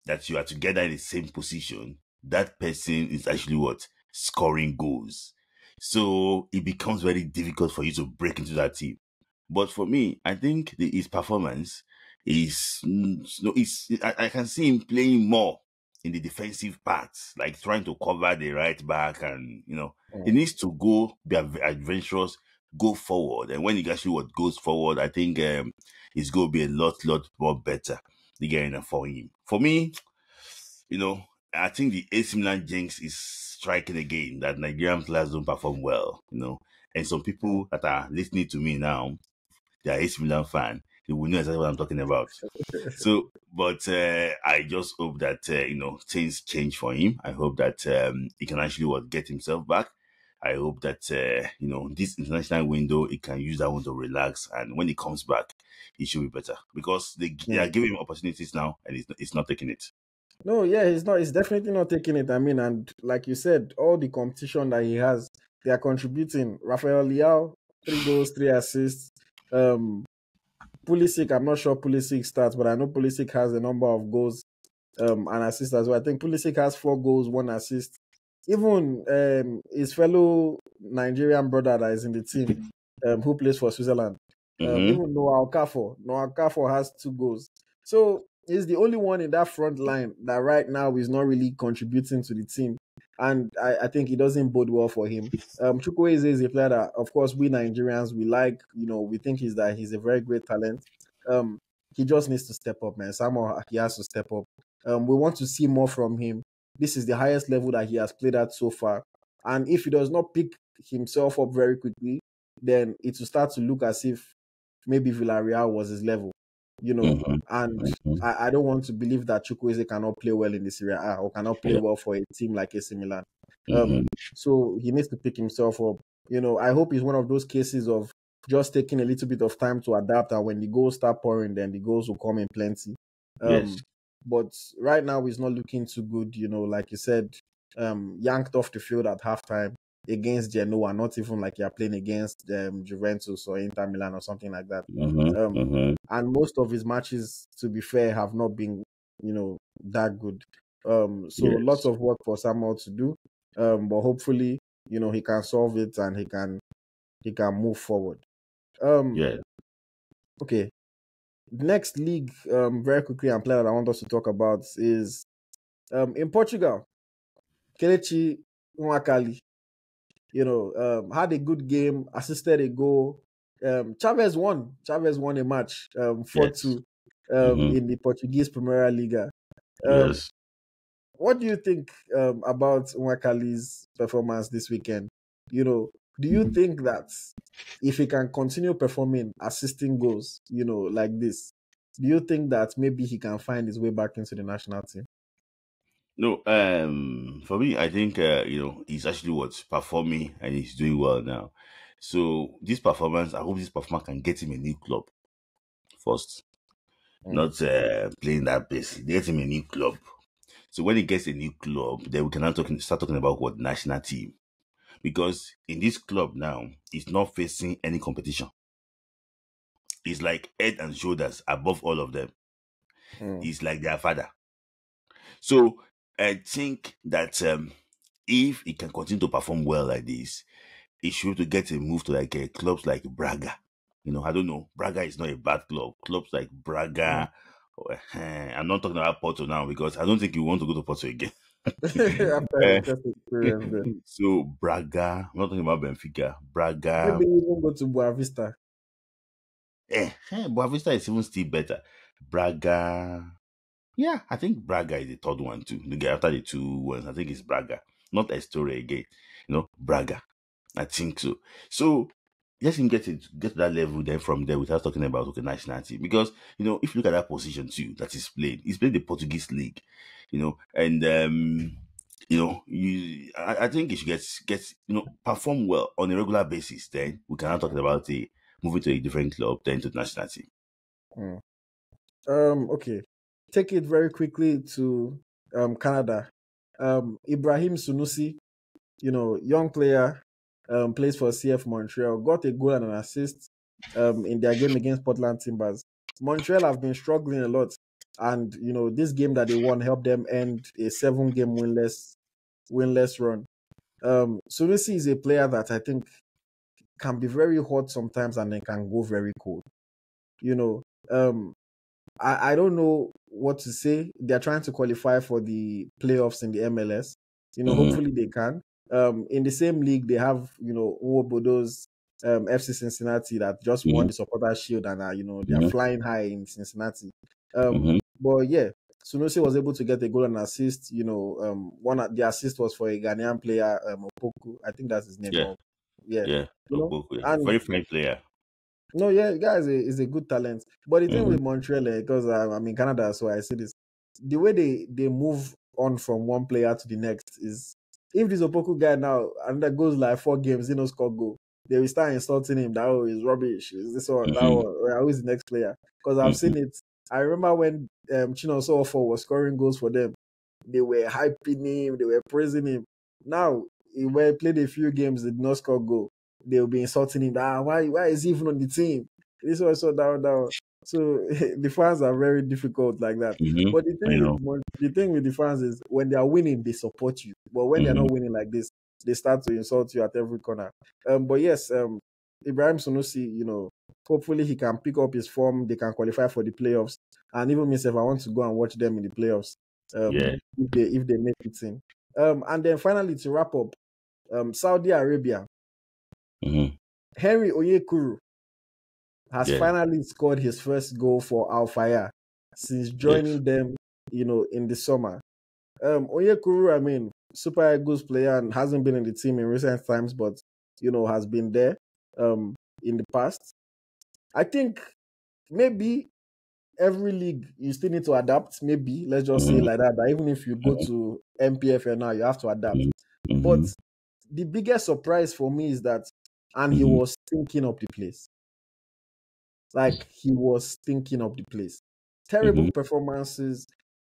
S2: that you are together in the same position, that person is actually what scoring goals. So it becomes very difficult for you to break into that team. But for me, I think the, his performance is no, is I, I can see him playing more in the defensive parts, like trying to cover the right back, and you know, he
S1: Mm.
S2: needs to go be adventurous, go forward. And when he actually what goes forward, I think um, it's going to be a lot, lot more better again for him. For me, you know, I think the AC Milan jinx is striking again that Nigerian players don't perform well, you know. And some people that are listening to me now, they are AC Milan fan, they will know exactly what I'm talking about. So, but uh, I just hope that uh, you know things change for him. I hope that um, he can actually what get himself back. I hope that uh, you know this international window he can use that one to relax, and when he comes back, he should be better because they, they are giving him opportunities now, and he's, he's not taking it.
S1: No, yeah, he's not. He's definitely not taking it. I mean, and like you said, all the competition that he has, they are contributing. Rafael Leao, three goals, three assists. Um, Pulisic, I'm not sure Pulisic starts, but I know Pulisic has a number of goals um, and assists as well. I think Pulisic has four goals, one assist. Even um, his fellow Nigerian brother that is in the team, um, who plays for Switzerland, um,
S2: Mhm.
S1: even Noah Okafor, Noah Okafor has two goals. So he's the only one in that front line that right now is not really contributing to the team. And I, I think it doesn't bode well for him. Um, Chukwueze is a player that, of course, we Nigerians we like. You know, we think he's that he's a very great talent. Um, he just needs to step up, man. Somehow he has to step up. Um, we want to see more from him. This is the highest level that he has played at so far. And if he does not pick himself up very quickly, then it will start to look as if maybe Villarreal was his level, you know.
S2: Mhm.
S1: And
S2: Mhm.
S1: I, I don't want to believe that Chukwueze cannot play well in the Serie A or cannot play
S2: Yeah.
S1: well for a team like AC Milan. Um,
S2: Mhm.
S1: so he needs to pick himself up. You know, I hope he's one of those cases of just taking a little bit of time to adapt, and when the goals start pouring, then the goals will come in plenty. Um,
S2: Yes.
S1: But right now, he's not looking too good. You know, like you said, um, yanked off the field at halftime against Genoa, not even like you're playing against um, Juventus or Inter Milan or something like that.
S2: Mhm.
S1: Um,
S2: Mhm.
S1: and most of his matches, to be fair, have not been, you know, that good. Um, so
S2: Yes.
S1: lots of work for Samuel to do. Um, but hopefully, you know, he can solve it and he can he can move forward. Um,
S2: Yeah.
S1: okay. Next league, um, very quickly, and player that I want us to talk about is um in Portugal. Kelechi Nwakali, you know, um, had a good game, assisted a goal. Um, Chaves won. Chaves won a match, um, four two, um,
S2: Mhm.
S1: in the Portuguese Primeira Liga. Um,
S2: yes.
S1: what do you think um, about Nwakali's performance this weekend? You know, do you think that if he can continue performing, assisting goals, you know, like this, do you think that maybe he can find his way back into the national team?
S2: No, um, for me, I think uh, you know he's actually what's performing and he's doing well now. So this performance, I hope this performance can get him a new club first,
S1: Mm.
S2: not uh, playing that base. Get him a new club. So when he gets a new club, then we can now talking, start talking about what national team, because in this club now, he's not facing any competition. He's like head and shoulders above all of them.
S1: Mm.
S2: He's like their father. So I think that um, if he can continue to perform well like this, he should to get a move to like uh, clubs like Braga. You know, I don't know. Braga is not a bad club. Clubs like Braga. or, eh, I'm not talking about Porto now because I don't think you want to go to Porto again. Eh,
S1: his first experience there.
S2: so Braga, I'm not talking about Benfica. Braga,
S1: Maybe even go to Boavista.
S2: eh, eh, Boavista is even still better. Braga, yeah, I think Braga is the third one too. The guy after the two ones, I think it's Braga, not Astoria again. You know, Braga. I think so. So let him get it, get to that level. Then from there, without talking about okay nationality, because you know if you look at that position too that he's played, he's played the Portuguese league. You know, and um, you know, you I, I think he should get get you know perform well on a regular basis. Then we can now talk about the moving to a different club, then to the national team.
S1: Mm. Um, okay. Take it very quickly to um Canada. Um Ibrahim Sunusi, you know, young player, um, plays for CF Montreal, got a goal and an assist um, in their game against Portland Timbers. Montreal have been struggling a lot, and you know this game that they won helped them end a seven-game winless winless run. Um, Sunusi is a player that I think can be very hot sometimes and then can go very cold. You know, um, I, I don't know what to say. They're trying to qualify for the playoffs in the MLS. You know,
S2: Mhm.
S1: hopefully they can. Um, in the same league, they have you know Nwobodo's um, FC Cincinnati that just won
S2: Mhm.
S1: the Supporter Shield and are you know they're
S2: Mhm.
S1: flying high in Cincinnati. Um,
S2: Mhm.
S1: but yeah, Sunusi was able to get a goal and assist. You know, um, one of the assist was for a Ghanaian player, um, Opoku. I think that's his name.
S2: Yeah.
S1: yeah.
S2: Yeah,
S1: You know,
S2: Ogboko, yeah. very fine player.
S1: No, yeah, guys, guy is a, is good talent. But the thing
S2: Mhm.
S1: with Montreal, because I'm, I'm in Canada, so I see this. The way they they move on from one player to the next is if this Opoku guy now and that goes like four games, he no score goal, they will start insulting him. That oh, he's rubbish. Is this one? That
S2: Mhm.
S1: one? Who is the next player? Because I've
S2: Mhm.
S1: seen it. I remember when um, Chinonso Offor was scoring goals for them, they were hyping him, they were praising him. Now he played a few games, did not score goal they'll be insulting him. Ah, why why is he even on the team? This was so down down. So the fans are very difficult like that.
S2: Mhm.
S1: But the thing with the thing with the fans is when they are winning, they support you. But when they're
S2: Mhm.
S1: not winning like this, they start to insult you at every corner. Um, but yes, um, Ibrahim Sunusi, you know, hopefully he can pick up his form. They can qualify for the playoffs. And even myself, I want to go and watch them in the playoffs. Um,
S2: Yeah.
S1: if they if they make it in. Um, and then finally to wrap up, um, Saudi Arabia.
S2: Mhm.
S1: Henry Onyekuru has
S2: Yeah.
S1: finally scored his first goal for Al Fayha since joining them, you know, in the summer. Um, Onyekuru, I mean, Super Eagles player and hasn't been in the team in recent times, but you know, has been there um in the past. I think maybe every league you still need to adapt. Maybe let's just say
S2: Mhm.
S1: like that. That even if you go
S2: Mhm.
S1: to NPFL now, you have to adapt.
S2: Mhm.
S1: But the biggest surprise for me is that, and he
S2: Mhm.
S1: was thinking of the place. Like he was thinking of the place. Terrible performances,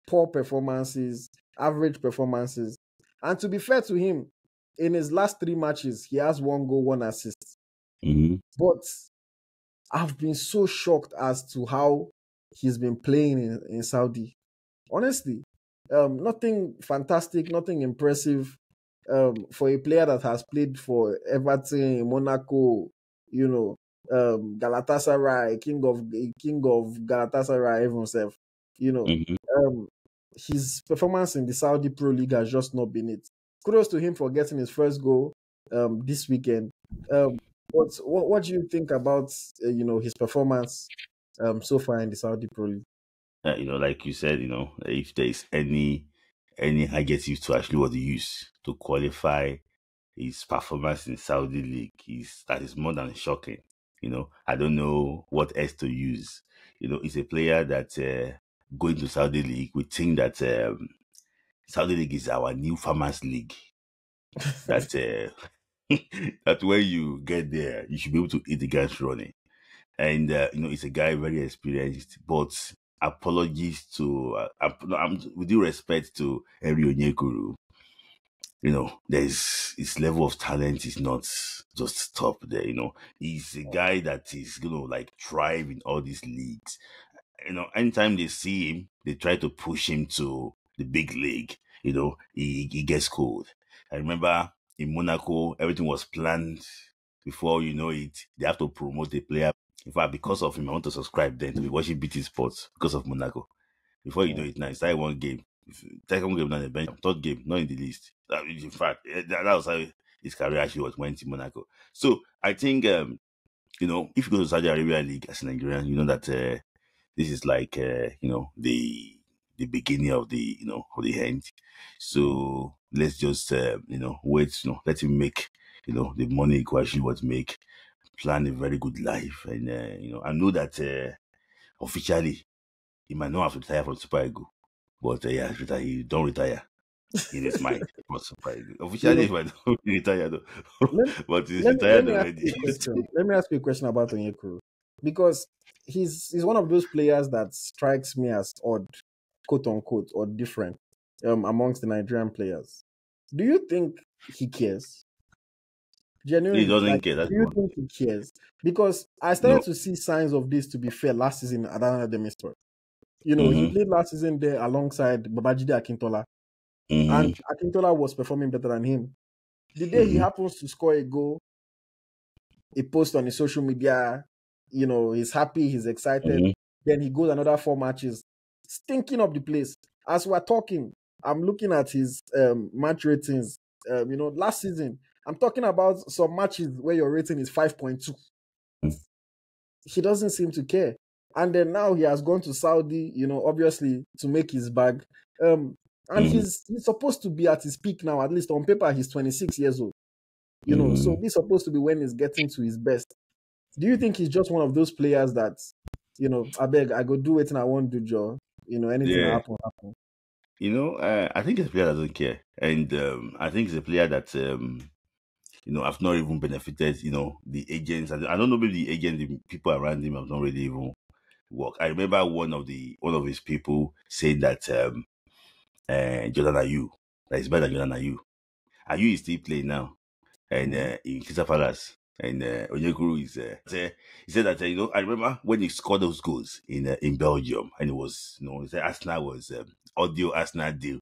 S1: poor performances, average performances. And to be fair to him, in his last three matches, he has one goal, one assist.
S2: Mhm.
S1: But I've been so shocked as to how he's been playing in, in Saudi. Honestly, um, nothing fantastic, nothing impressive um, for a player that has played for Everton, Monaco, you know, um, Galatasaray, king of king of Galatasaray himself. You know,
S2: Mhm.
S1: um, his performance in the Saudi Pro League has just not been it. Kudos to him for getting his first goal um, this weekend. Um, but what, what do you think about uh, you know his performance um, so far in the Saudi Pro League?
S2: Uh, you know, like you said, you know, if there is any any adjective to actually what he use to qualify his performance in Saudi League, is that is more than shocking. You know, I don't know what else to use. You know, he's a player that uh, going to Saudi League, we think that um, Saudi League is our new farmers league. That uh, that when you get there, you should be able to eat the guys running. And uh, you know, he's a guy very experienced. But apologies to, uh, I'm, with due respect to Henry Onyekuru, you know, there's his level of talent is not just top there. You know, he's a guy that is you know like thrive in all these leagues. You know, anytime they see him, they try to push him to the big league. You know, he he gets cold. I remember in Monaco, everything was planned before you know it. They have to promote a player. In fact, because of him, I want to subscribe then to be watching BT Sports because of Monaco. Before you know it, now it's like one game, second game, not the bench, third game, not in the list. That, in fact, eh, that, was how his career actually was went to Monaco. So I think, um, you know, if you go to Saudi Arabia League as a Nigerian, you know that uh, this is like, uh, you know, the the beginning of the, you know, of the end. So let's just, uh, you know, wait, you know, let him make, you know, the money he actually was make, plan a very good life, and uh, you know, I know that uh, officially he might not have to retire from Super Eagle, but uh, yeah, he don't retire in his mind for Super Eagle. Officially, he might not retire though,
S1: Let-
S2: but he's
S1: let, me, let
S2: retired
S1: me ask
S2: already.
S1: you a question. Let me ask you a question about Onyekuru because he's he's one of those players that strikes me as odd, quote unquote, or different um, amongst the Nigerian players. Do you think he cares? Genuinely,
S2: He doesn't
S1: like,
S2: care. That's
S1: do you think he cares? Because I started
S2: No.
S1: to see signs of this. To be fair, last season at Adana Demirspor, you know, he
S2: Mhm.
S1: played last season there alongside Babajide Akintola,
S2: Mhm.
S1: and Akintola was performing better than him. The day he
S2: Mhm.
S1: happens to score a goal, he posts on his social media, you know, he's happy, he's excited.
S2: Mhm.
S1: Then he goes another four matches, stinking up the place. As we're talking, I'm looking at his um, match ratings. Um, you know, last season, I'm talking about some matches where your rating is 5.2.
S2: Mm.
S1: He doesn't seem to care. And then now he has gone to Saudi, you know, obviously to make his bag. Um, and
S2: Mhm.
S1: he's he's supposed to be at his peak now, at least on paper, he's 26 years old. You know, so
S2: Mhm.
S1: he's supposed to be when he's getting to his best. Do you think he's just one of those players that, you know, I beg, I go do it and I won't do Joe. You know, anything
S2: Yeah.
S1: happen, happen.
S2: You know, uh, I think he's a player that doesn't care, and um, I think he's a player that um, you know I've not even benefited. You know, the agents. I I don't know, maybe the agents, the people around him have not really even worked. I remember one of the one of his people saying that um, uh, Jordan Ayew that is better than Jordan Ayew. Ayew is still playing now, and uh, in Palace. And uh, Onyekuru is uh, he said that uh, you know I remember when he scored those goals in uh, in Belgium and it was you know he said Arsenal was um, audio Arsenal deal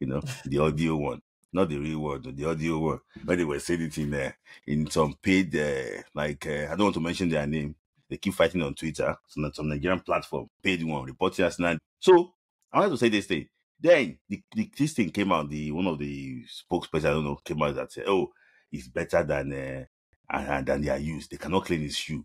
S2: you know the audio one not the real one the audio one when they were saying it in uh, in some paid uh, like uh, I don't want to mention their name they keep fighting on Twitter some some Nigerian platform paid one reporting Arsenal so I wanted to say this thing then the, the this thing came out the one of the spokesperson I don't know came out that said oh it's better than uh, and, and they are used. They cannot clean his shoe.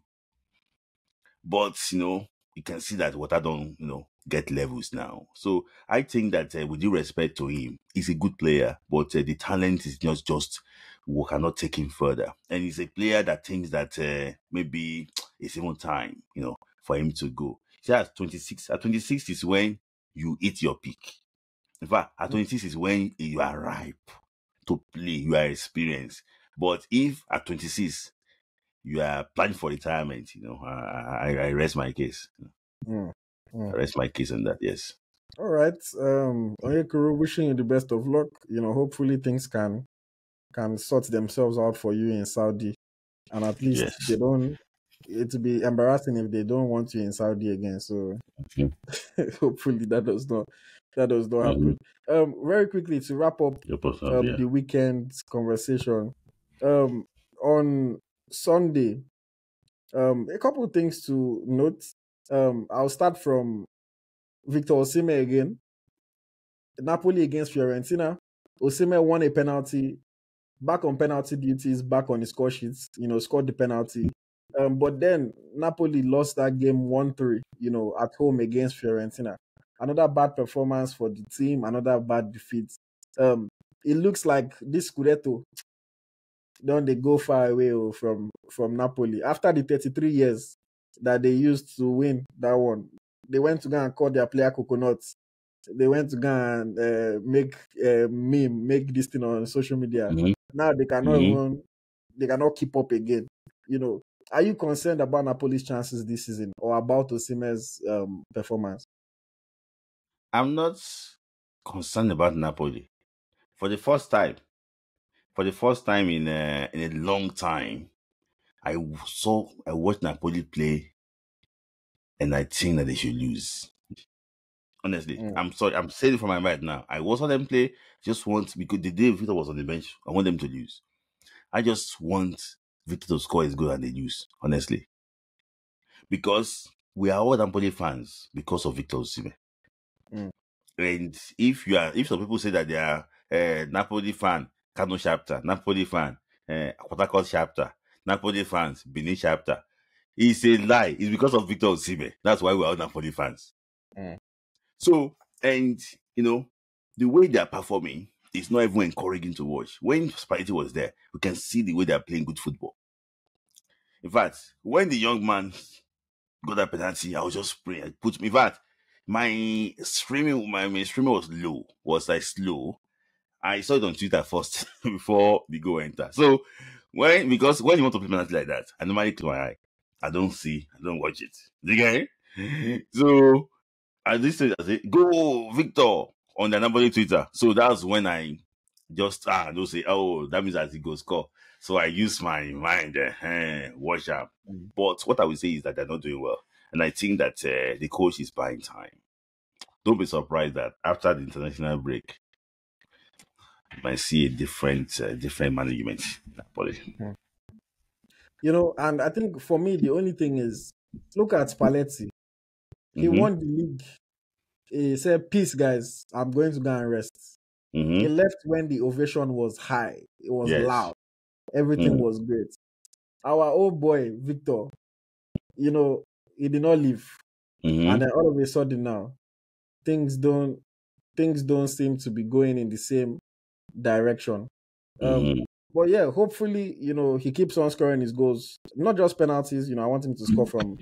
S2: But you know, you can see that water don't you know get levels now. So I think that uh, with due respect to him, he's a good player, but uh, the talent is not just we cannot take him further. And he's a player that thinks that uh, maybe it's even time, you know, for him to go. See, at 26, at 26 is when you hit your peak. In fact, at 26 is when you are ripe to play, you are experienced. But if at 26 you are planning for retirement, you know, I, I, I rest my case.
S1: Mm.
S2: I rest my case on that. Yes.
S1: All right. Um Onyekuru, wishing you the best of luck. You know, hopefully things can can sort themselves out for you in Saudi. And at least
S2: Yes.
S1: they don't it'll be embarrassing if they don't want you in Saudi again. So hopefully that does not that does not
S2: Mhm.
S1: happen. Um very quickly to wrap up
S2: personal,
S1: um,
S2: yeah.
S1: the weekend conversation. Um, on Sunday, um, a couple of things to note. Um, I'll start from Victor Osimhen again. Napoli against Fiorentina. Osimhen won a penalty, back on penalty duties, back on his score sheets. You know, scored the penalty. Um, but then Napoli lost that game one three. You know, at home against Fiorentina. Another bad performance for the team. Another bad defeat. Um, it looks like this Scudetto don't they go far away oh, from from Napoli after the 33 years that they used to win that one. They went to go and call their player coconuts. They went to go and uh, make uh, meme, make this thing on social media.
S2: Mhm.
S1: Now they cannot
S2: Mhm.
S1: even they cannot keep up again. You know, are you concerned about Napoli's chances this season or about Osimhen's um, performance?
S2: I'm not concerned about Napoli. For the first time, for the first time in a, in a long time, I saw I watched Napoli play, and I think that they should lose. Honestly,
S1: Mm.
S2: I'm sorry. I'm saying it from my mind now. I watched them play. Just want because the day Victor was on the bench, I want them to lose. I just want Victor to score his goal and they lose. Honestly, because we are all Napoli fans because of Victor Osimhen.
S1: Mm.
S2: And if you are, if some people say that they are uh, Napoli fan, Kano chapter, Napoli fan, uh, Port chapter, Napoli fans, Benin chapter, it's a lie. It's because of Victor Osimhen. That's why we are all Napoli fans.
S1: Mm.
S2: So, and you know, the way they are performing is not even encouraging to watch. When Spalletti was there, we can see the way they are playing good football. In fact, when the young man got that penalty, I was just praying. I put me. In fact, my streaming, my, my streaming was low, was like slow. I saw it on Twitter first before the goal enter. So when because when you want to play penalty like that, I normally close my eye. I don't see, I don't watch it. Get it? So I just say, I say, go Victor on the number Twitter. So that's when I just ah don't say, oh, that means that he go score. So I use my mind, uh, watch out.
S1: Mm.
S2: But what I would say is that they're not doing well. And I think that uh, the coach is buying time. Don't be surprised that after the international break, you might see a different, uh, different management. Napoli.
S1: You know, and I think for me, the only thing is look at Spalletti. He
S2: Mhm.
S1: won the league. He said, Peace, guys. I'm going to go and rest.
S2: Mhm.
S1: He left when the ovation was high. It was
S2: Yes.
S1: loud. Everything
S2: Mm.
S1: was great. Our old boy, Victor, you know, he did not leave.
S2: Mhm.
S1: And then all of a sudden now, things don't things don't seem to be going in the same direction. Um,
S2: Mhm.
S1: But yeah, hopefully, you know, he keeps on scoring his goals. Not just penalties, you know, I want him to score from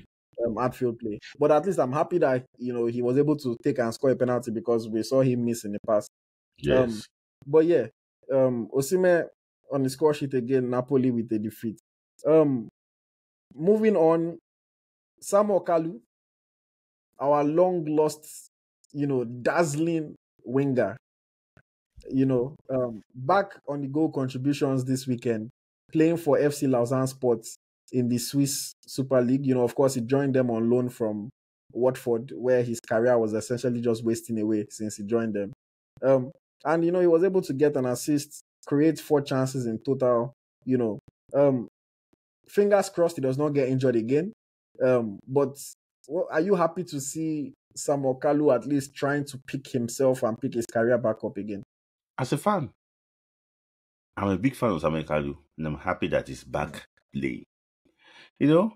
S1: um, outfield play. But at least I'm happy that, you know, he was able to take and score a penalty because we saw him miss in the past.
S2: Yes.
S1: But yeah, um Osimhen on the score sheet again, Napoli with a defeat. Um moving on, Samuel Kalu, our long lost, you know, dazzling winger. You know, um, back on the goal contributions this weekend, playing for FC Lausanne Sports in the Swiss Super League. You know, of course, he joined them on loan from Watford, where his career was essentially just wasting away since he joined them. Um, and you know, he was able to get an assist, create four chances in total. You know, um, fingers crossed he does not get injured again. Um, but well, are you happy to see Samuel Kalu at least trying to pick himself and pick his career back up again?
S2: As a fan, I'm a big fan of Samuel Kalu, and I'm happy that he's back playing. You know,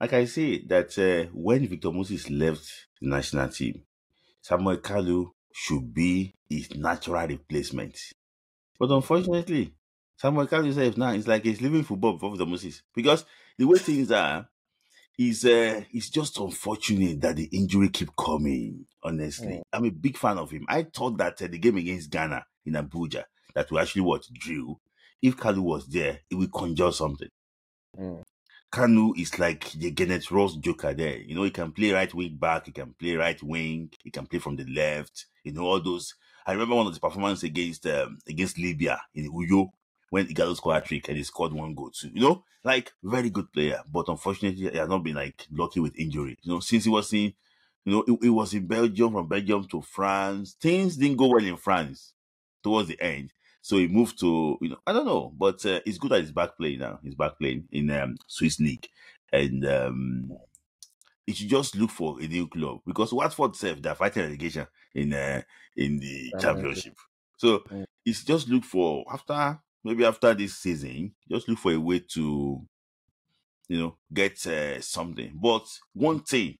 S2: like I say, that uh, when Victor Moses left the national team, Samuel Kalu should be his natural replacement. But unfortunately, Samuel Kalu himself now is like he's leaving football before Victor Moses because the way things are, is uh, it's just unfortunate that the injury keep coming. Honestly,
S1: Mm.
S2: I'm a big fan of him. I thought that uh, the game against Ghana in Abuja that we actually what drew. If Kalu was there, it would conjure something. Mm. Kanu is like the Kenneth Ross joker there. You know, he can play right wing back, he can play right wing, he can play from the left. You know, all those. I remember one of the performances against um, against Libya in Uyo when Ighalo scored a trick and he scored one goal too. You know, like very good player, but unfortunately he has not been like lucky with injury. You know, since he was in, you know, it, it was in Belgium from Belgium to France. Things didn't go well in France towards the end. So he moved to, you know, I don't know, but uh, it's good that he's back playing now. He's back playing in um, Swiss league, and um, he should just look for a new club because Watford self they're fighting relegation in uh, in the
S1: Championship.
S2: So
S1: Mm.
S2: it's just look for after maybe after this season, just look for a way to, you know, get uh, something. But one thing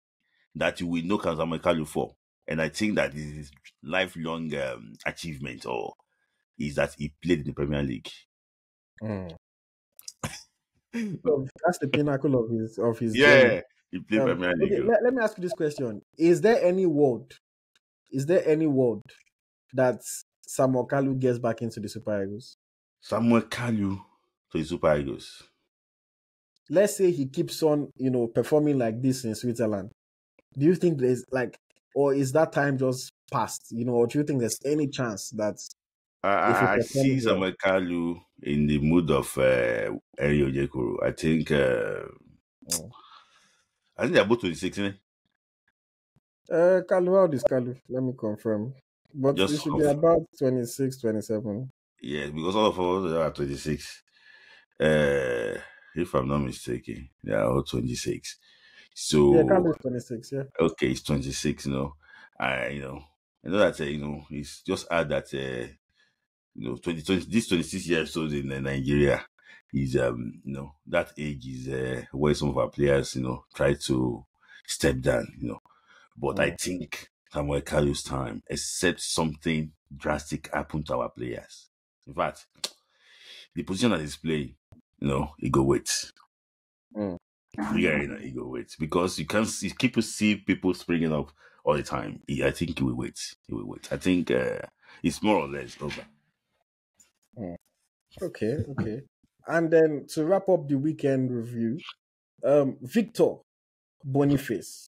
S2: that you will know Kazama Kalu for, and I think that is his lifelong um, achievement or is that he played in the Premier League.
S1: So that's the pinnacle of his of his
S2: yeah,
S1: journey.
S2: he played
S1: Um,
S2: Premier League.
S1: okay, let, let me ask you this question: Is there any world? Is there any world that Samuel Kalu gets back into the Super Eagles?
S2: Samuel Kalu to the Super Eagles.
S1: Let's say he keeps on, you know, performing like this in Switzerland. Do you think there's like, or is that time just past? You know, or do you think there's any chance that
S2: I, I, see. Samuel Kalu in the mood of uh, Eri Ojekuru. I think uh,
S1: Mm.
S2: I think they're both 26, isn't it?
S1: uh Kalu, how old is Kalu? Let me confirm. But
S2: Just
S1: it should be about 26, 27.
S2: Yes, because all of us are 26. Uh, if I'm not mistaken, they are all 26. So
S1: Yeah, Kalu is 26, yeah.
S2: okay, it's 26, you know. I, you know, I know that, uh, you know, it's just add that, uh, you know, 20, 20 this 26 years old in uh, Nigeria is, um, you know, that age is uh, where some of our players, you know, try to step down, you know. But I think Samuel Kalu's time, except something drastic happened to our players. In fact, the position that he's playing, you know, he go wait.
S1: Mm.
S2: Yeah, you know, he go wait because you can't see people see people springing up all the time. He, I think he will wait. He will wait. I think uh, it's more or less over.
S1: Okay, okay. And then to wrap up the weekend review, um, Victor Boniface.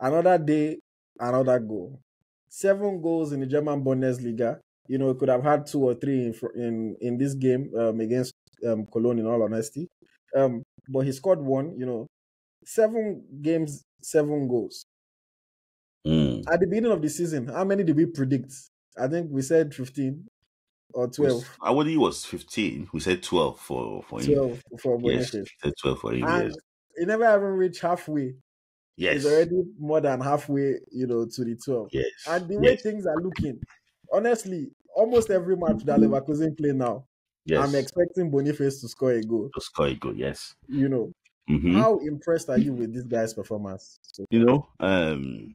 S1: Another day, another goal. Seven goals in the German Bundesliga. You know, he could have had two or three in in, in this game um, against um, Cologne, in all honesty. Um, but he scored one, you know, seven games, seven goals.
S2: Mm.
S1: At the beginning of the season, how many did we predict? I think we said 15 or 12.
S2: I he was 15. We said 12 for, for him.
S1: 12 for
S2: Yes, said 12 for him. Yes.
S1: he never even reached halfway.
S2: Yes.
S1: He's already more than halfway, you know, to the 12.
S2: yes.
S1: And the way
S2: yes.
S1: things are looking, honestly, almost every match that Leverkusen play now,
S2: yes.
S1: I'm expecting Boniface to score a goal.
S2: to score a goal. Yes.
S1: You know,
S2: Mhm.
S1: how impressed are you with this guy's performance? So,
S2: you know, um,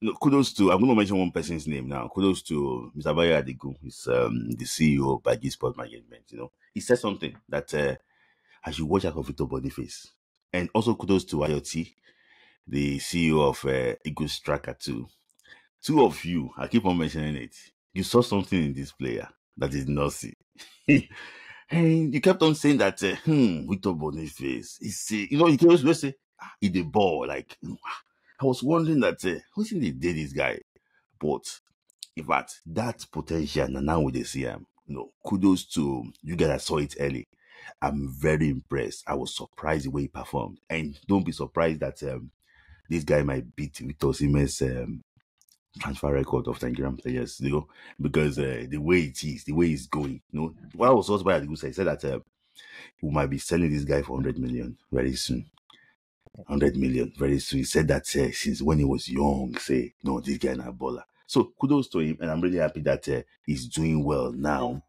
S2: no, kudos to I'm going to mention one person's name now. Kudos to Mr. Bayo Adigu. He's um, the CEO of Bagi Sport Management. You know, he said something that uh, I should watch out for Victor Boniface, and also kudos to AyoT, the CEO of uh, Eagles Tracker too. Two of you, I keep on mentioning it. You saw something in this player that is see. and you kept on saying that, uh, hmm, Victor Boniface, is, uh, you know, you can always say, ah, he the ball, like, ah, I was wondering that, uh, what's in the day this guy? But, in fact, that potential, and now the see him, you know, kudos to you guys that saw it early. I'm very impressed. I was surprised the way he performed. And don't be surprised that um, this guy might beat Victor Osimhen's um, transfer record of Nigerian players, you know, because uh, the way it is, the way it's going, you know. What I was also by the good side, said that uh, we might be selling this guy for 100 million very soon. 100 million very soon. He said that uh, since when he was young, say, no, this guy not baller. So kudos to him, and I'm really happy that uh, he's doing well now.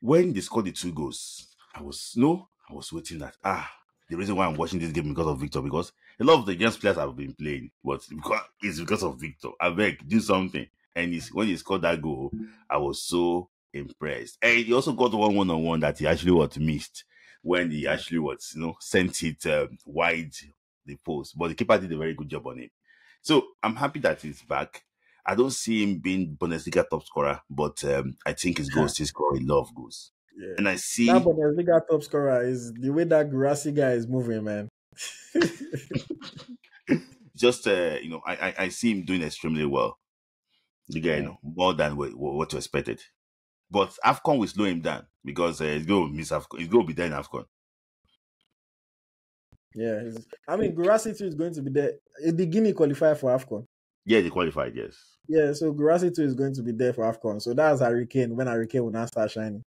S2: When they scored the two goals, I was no, I was waiting that ah, the reason why I'm watching this game because of Victor because a lot of the young players have been playing, but because it's because of Victor. I beg, do something. And he's, when he scored that goal, I was so impressed. And he also got one one on one that he actually was missed when he actually was, you know, sent it um, wide the post. But the keeper did a very good job on it. So I'm happy that he's back. I don't see him being Bundesliga top scorer, but um, I think his goals still score a lot of goals.
S1: Yeah.
S2: And I see
S1: That Bundesliga top scorer is the way that Guirassy guy is moving, man.
S2: just uh, you know, I, I I see him doing extremely well. The guy, you know, more than what, what you expected. But Afcon will slow him down because uh, he's going to miss Afcon. He's going to be there in Afcon.
S1: yeah, I mean, Guirassy too is going to be there. The Guinea qualifier for AFCON.
S2: Yeah, they qualified. Yes.
S1: Yeah, so Guirassy too is going to be there for AFCON. So that's Hurricane when Hurricane will now start shining.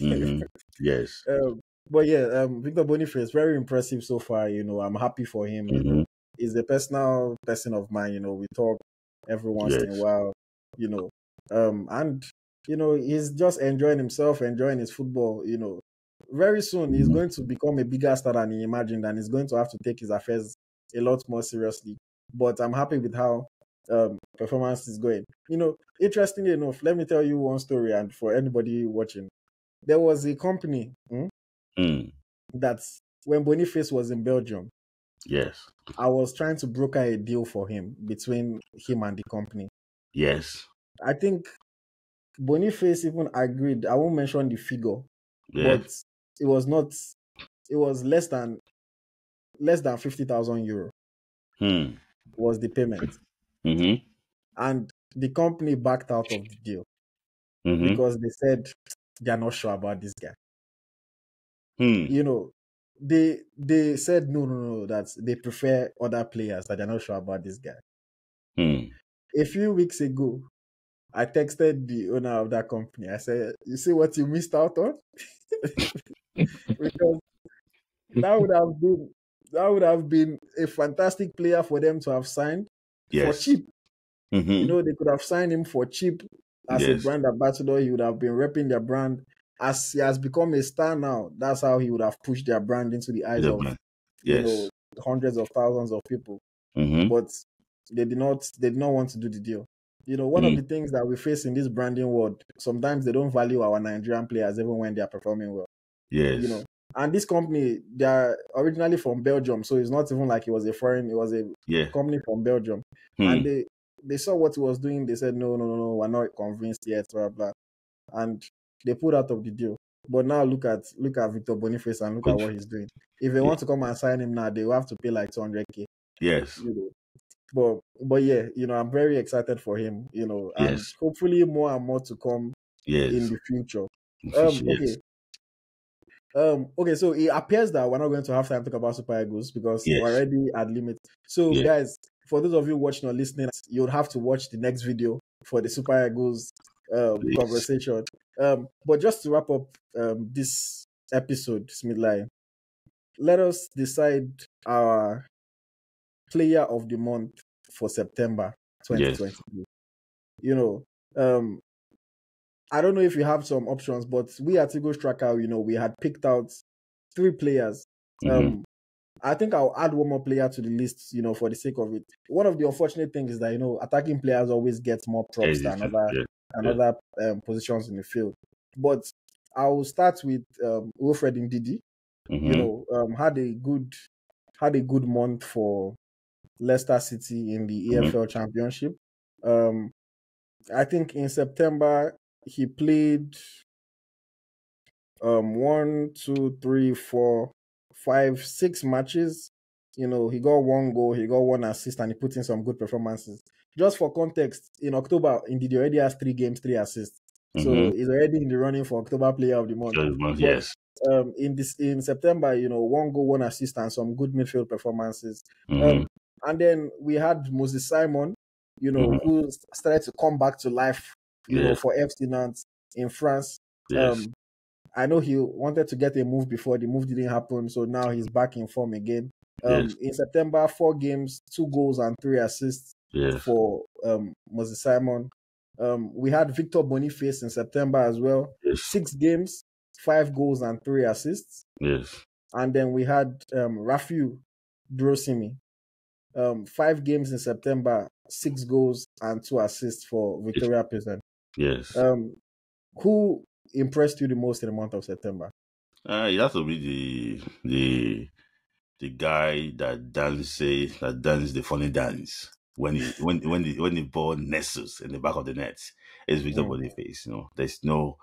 S2: Mhm. yes.
S1: Um, but yeah, um, Victor Boniface, very impressive so far. You know, I'm happy for him. You know,
S2: Mhm.
S1: he's a personal person of mine. You know, we talk every once in a while. You know, um, and you know, he's just enjoying himself, enjoying his football. You know, very soon he's
S2: Mhm.
S1: going to become a bigger star than he imagined, and he's going to have to take his affairs a lot more seriously. But I'm happy with how um performance is going. You know, interestingly enough, let me tell you one story, and for anybody watching, there was a company. hmm,
S2: Mm.
S1: that when Boniface was in Belgium,
S2: Yes.
S1: I was trying to broker a deal for him between him and the company.
S2: Yes.
S1: I think Boniface even agreed. I won't mention the figure,
S2: Yes.
S1: but it was not. It was less than less than fifty thousand euro
S2: Hmm.
S1: was the payment,
S2: Mm-hmm.
S1: and the company backed out of the deal
S2: Mm-hmm.
S1: because they said they're not sure about this guy.
S2: Hmm.
S1: You know, they they said no, no, no, that they prefer other players that they're not sure about this guy.
S2: Hmm.
S1: a few weeks ago, I texted the owner of that company. I said, "You see what you missed out on?" because that would have been that would have been a fantastic player for them to have signed for cheap.
S2: Mm-hmm.
S1: You know, they could have signed him for cheap as
S2: Yes.
S1: a brand ambassador. He would have been repping their brand. As he has become a star now, that's how he would have pushed their brand into the eyes
S2: The
S1: of
S2: brand.
S1: you know hundreds of thousands of people.
S2: Mm-hmm.
S1: but they did not they did not want to do the deal. You know, one
S2: Mm.
S1: of the things that we face in this branding world, sometimes they don't value our Nigerian players even when they are performing well.
S2: Yes.
S1: You know, and this company they are originally from Belgium, so it's not even like it was a foreign, it was a
S2: Yeah.
S1: company from Belgium,
S2: Hmm.
S1: and they they saw what he was doing. They said, no, no, no, no, we're not convinced yet, blah blah, and they pulled out of the deal. But now look at look at Victor Boniface and look at what he's doing. If they want to come and sign him now, they will have to pay like 200k
S2: Yes.
S1: you know. But but yeah, you know, I'm very excited for him, you know, and
S2: Yes.
S1: hopefully more and more to come
S2: Yes.
S1: in the future. Um,
S2: yes.
S1: okay. Um, okay, so it appears that we're not going to have time to talk about Super Eagles because
S2: Yes.
S1: we're already at limit. So,
S2: Yeah.
S1: guys, for those of you watching or listening, you'll have to watch the next video for the Super Eagles um, conversation. Um, but just to wrap up um, this episode, Smith Layi, let us decide our player of the month for September 2022. You know, um, I don't know if you have some options, but we at Eagles Tracker, you know, we had picked out three players.
S2: Mhm.
S1: Um, I think I'll add one more player to the list, you know, for the sake of it. One of the unfortunate things is that, you know, attacking players always get more props
S2: Yeah,
S1: than other,
S2: yeah.
S1: than other um, positions in the field. But I'll start with um, Wilfred Ndidi. You
S2: Mhm.
S1: know, um, had a good had a good month for Leicester City in the
S2: Mhm.
S1: EFL Championship. Um, I think in September he played um one, two, three, four, five, six matches. You know, he got one goal, he got one assist, and he put in some good performances. Just for context, in October, indeed, he already has three games, three assists. So
S2: Mhm.
S1: he's already in the running for October Player of the Month. But,
S2: Yes.
S1: Um, in this in September, you know, one goal, one assist, and some good midfield performances.
S2: Mhm.
S1: Um, and then we had Moses Simon, you know,
S2: Mhm.
S1: who started to come back to life, you know, for FC Nantes in France.
S2: Yes.
S1: Um, I know he wanted to get a move before the move didn't happen, so now he's back in form again. Um,
S2: Yes.
S1: In September, four games, two goals and three assists
S2: yes.
S1: for um, Moses Simon. Um, we had Victor Boniface in September as well.
S2: Yes.
S1: Six games, five goals and three assists.
S2: Yes.
S1: And then we had um, Rafiu Durosinmi. Um, five games in September, six goals and two assists for Viktoria Plzeň.
S2: Yes.
S1: Um, who impressed you the most in the month of September?
S2: Uh, it has to be the the the guy that dance say that dance the funny dance when he when when the when the ball nestles in the back of the net. It's Victor
S1: Mm.
S2: Boniface. You know, there's no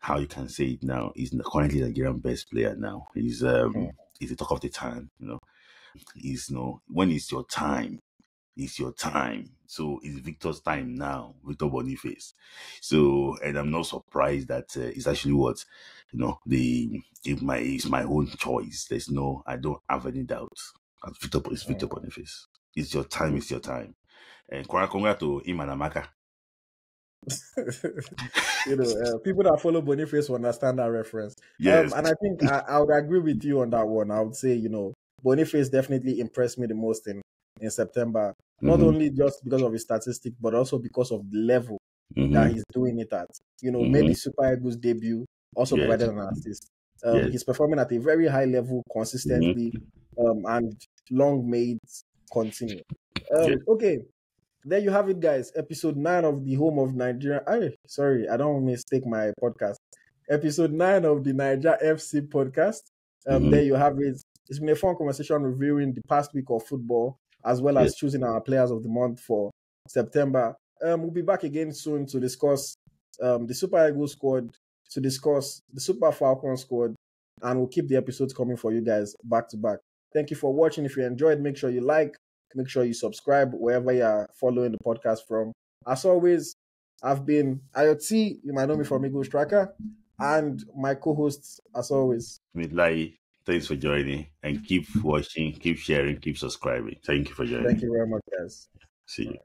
S2: how you can say it now. He's currently the Nigerian best player now. He's um
S1: Mm.
S2: he's the talk of the time. You know, he's you know when it's your time, it's your time. So it's Victor's time now, Victor Boniface. So, and I'm not surprised that uh, it's actually what you know the if my it's my own choice. There's no, I don't have any doubt. And Victor, it's Victor Boniface. It's your time. It's your time. And congrats to Imanamaka.
S1: you know, uh, people that follow Boniface will understand that reference.
S2: Yes.
S1: Um, and I think I, I would agree with you on that one. I would say, you know, Boniface definitely impressed me the most in, in September. Not
S2: Mhm,
S1: only just because of his statistic, but also because of the level
S2: mhm.
S1: that he's doing it at. You know,
S2: Mhm.
S1: maybe Super Eagles debut also
S2: Yes.
S1: provided an assist. Um,
S2: Yes.
S1: He's performing at a very high level consistently, um, and long may continue. Um,
S2: Yes.
S1: Okay, there you have it, guys. Episode nine of the Home of Nigeria. I sorry, I don't mistake my podcast. Episode nine of the Naija FC podcast. Um,
S2: Mhm.
S1: There you have it. It's been a fun conversation reviewing the past week of football, as well as
S2: Yes.
S1: choosing our players of the month for September. Um, we'll be back again soon to discuss um, the Super Eagles squad, to discuss the Super Falcon squad, and we'll keep the episodes coming for you guys back to back. Thank you for watching. If you enjoyed, make sure you like, make sure you subscribe wherever you are following the podcast from. As always, I've been AyoT, you might know me from Eagles Tracker, and my co-hosts, as always.
S2: Midlai, thanks for joining and keep watching, keep sharing, keep subscribing. Thank you for joining.
S1: Thank you very much, guys.
S2: See you.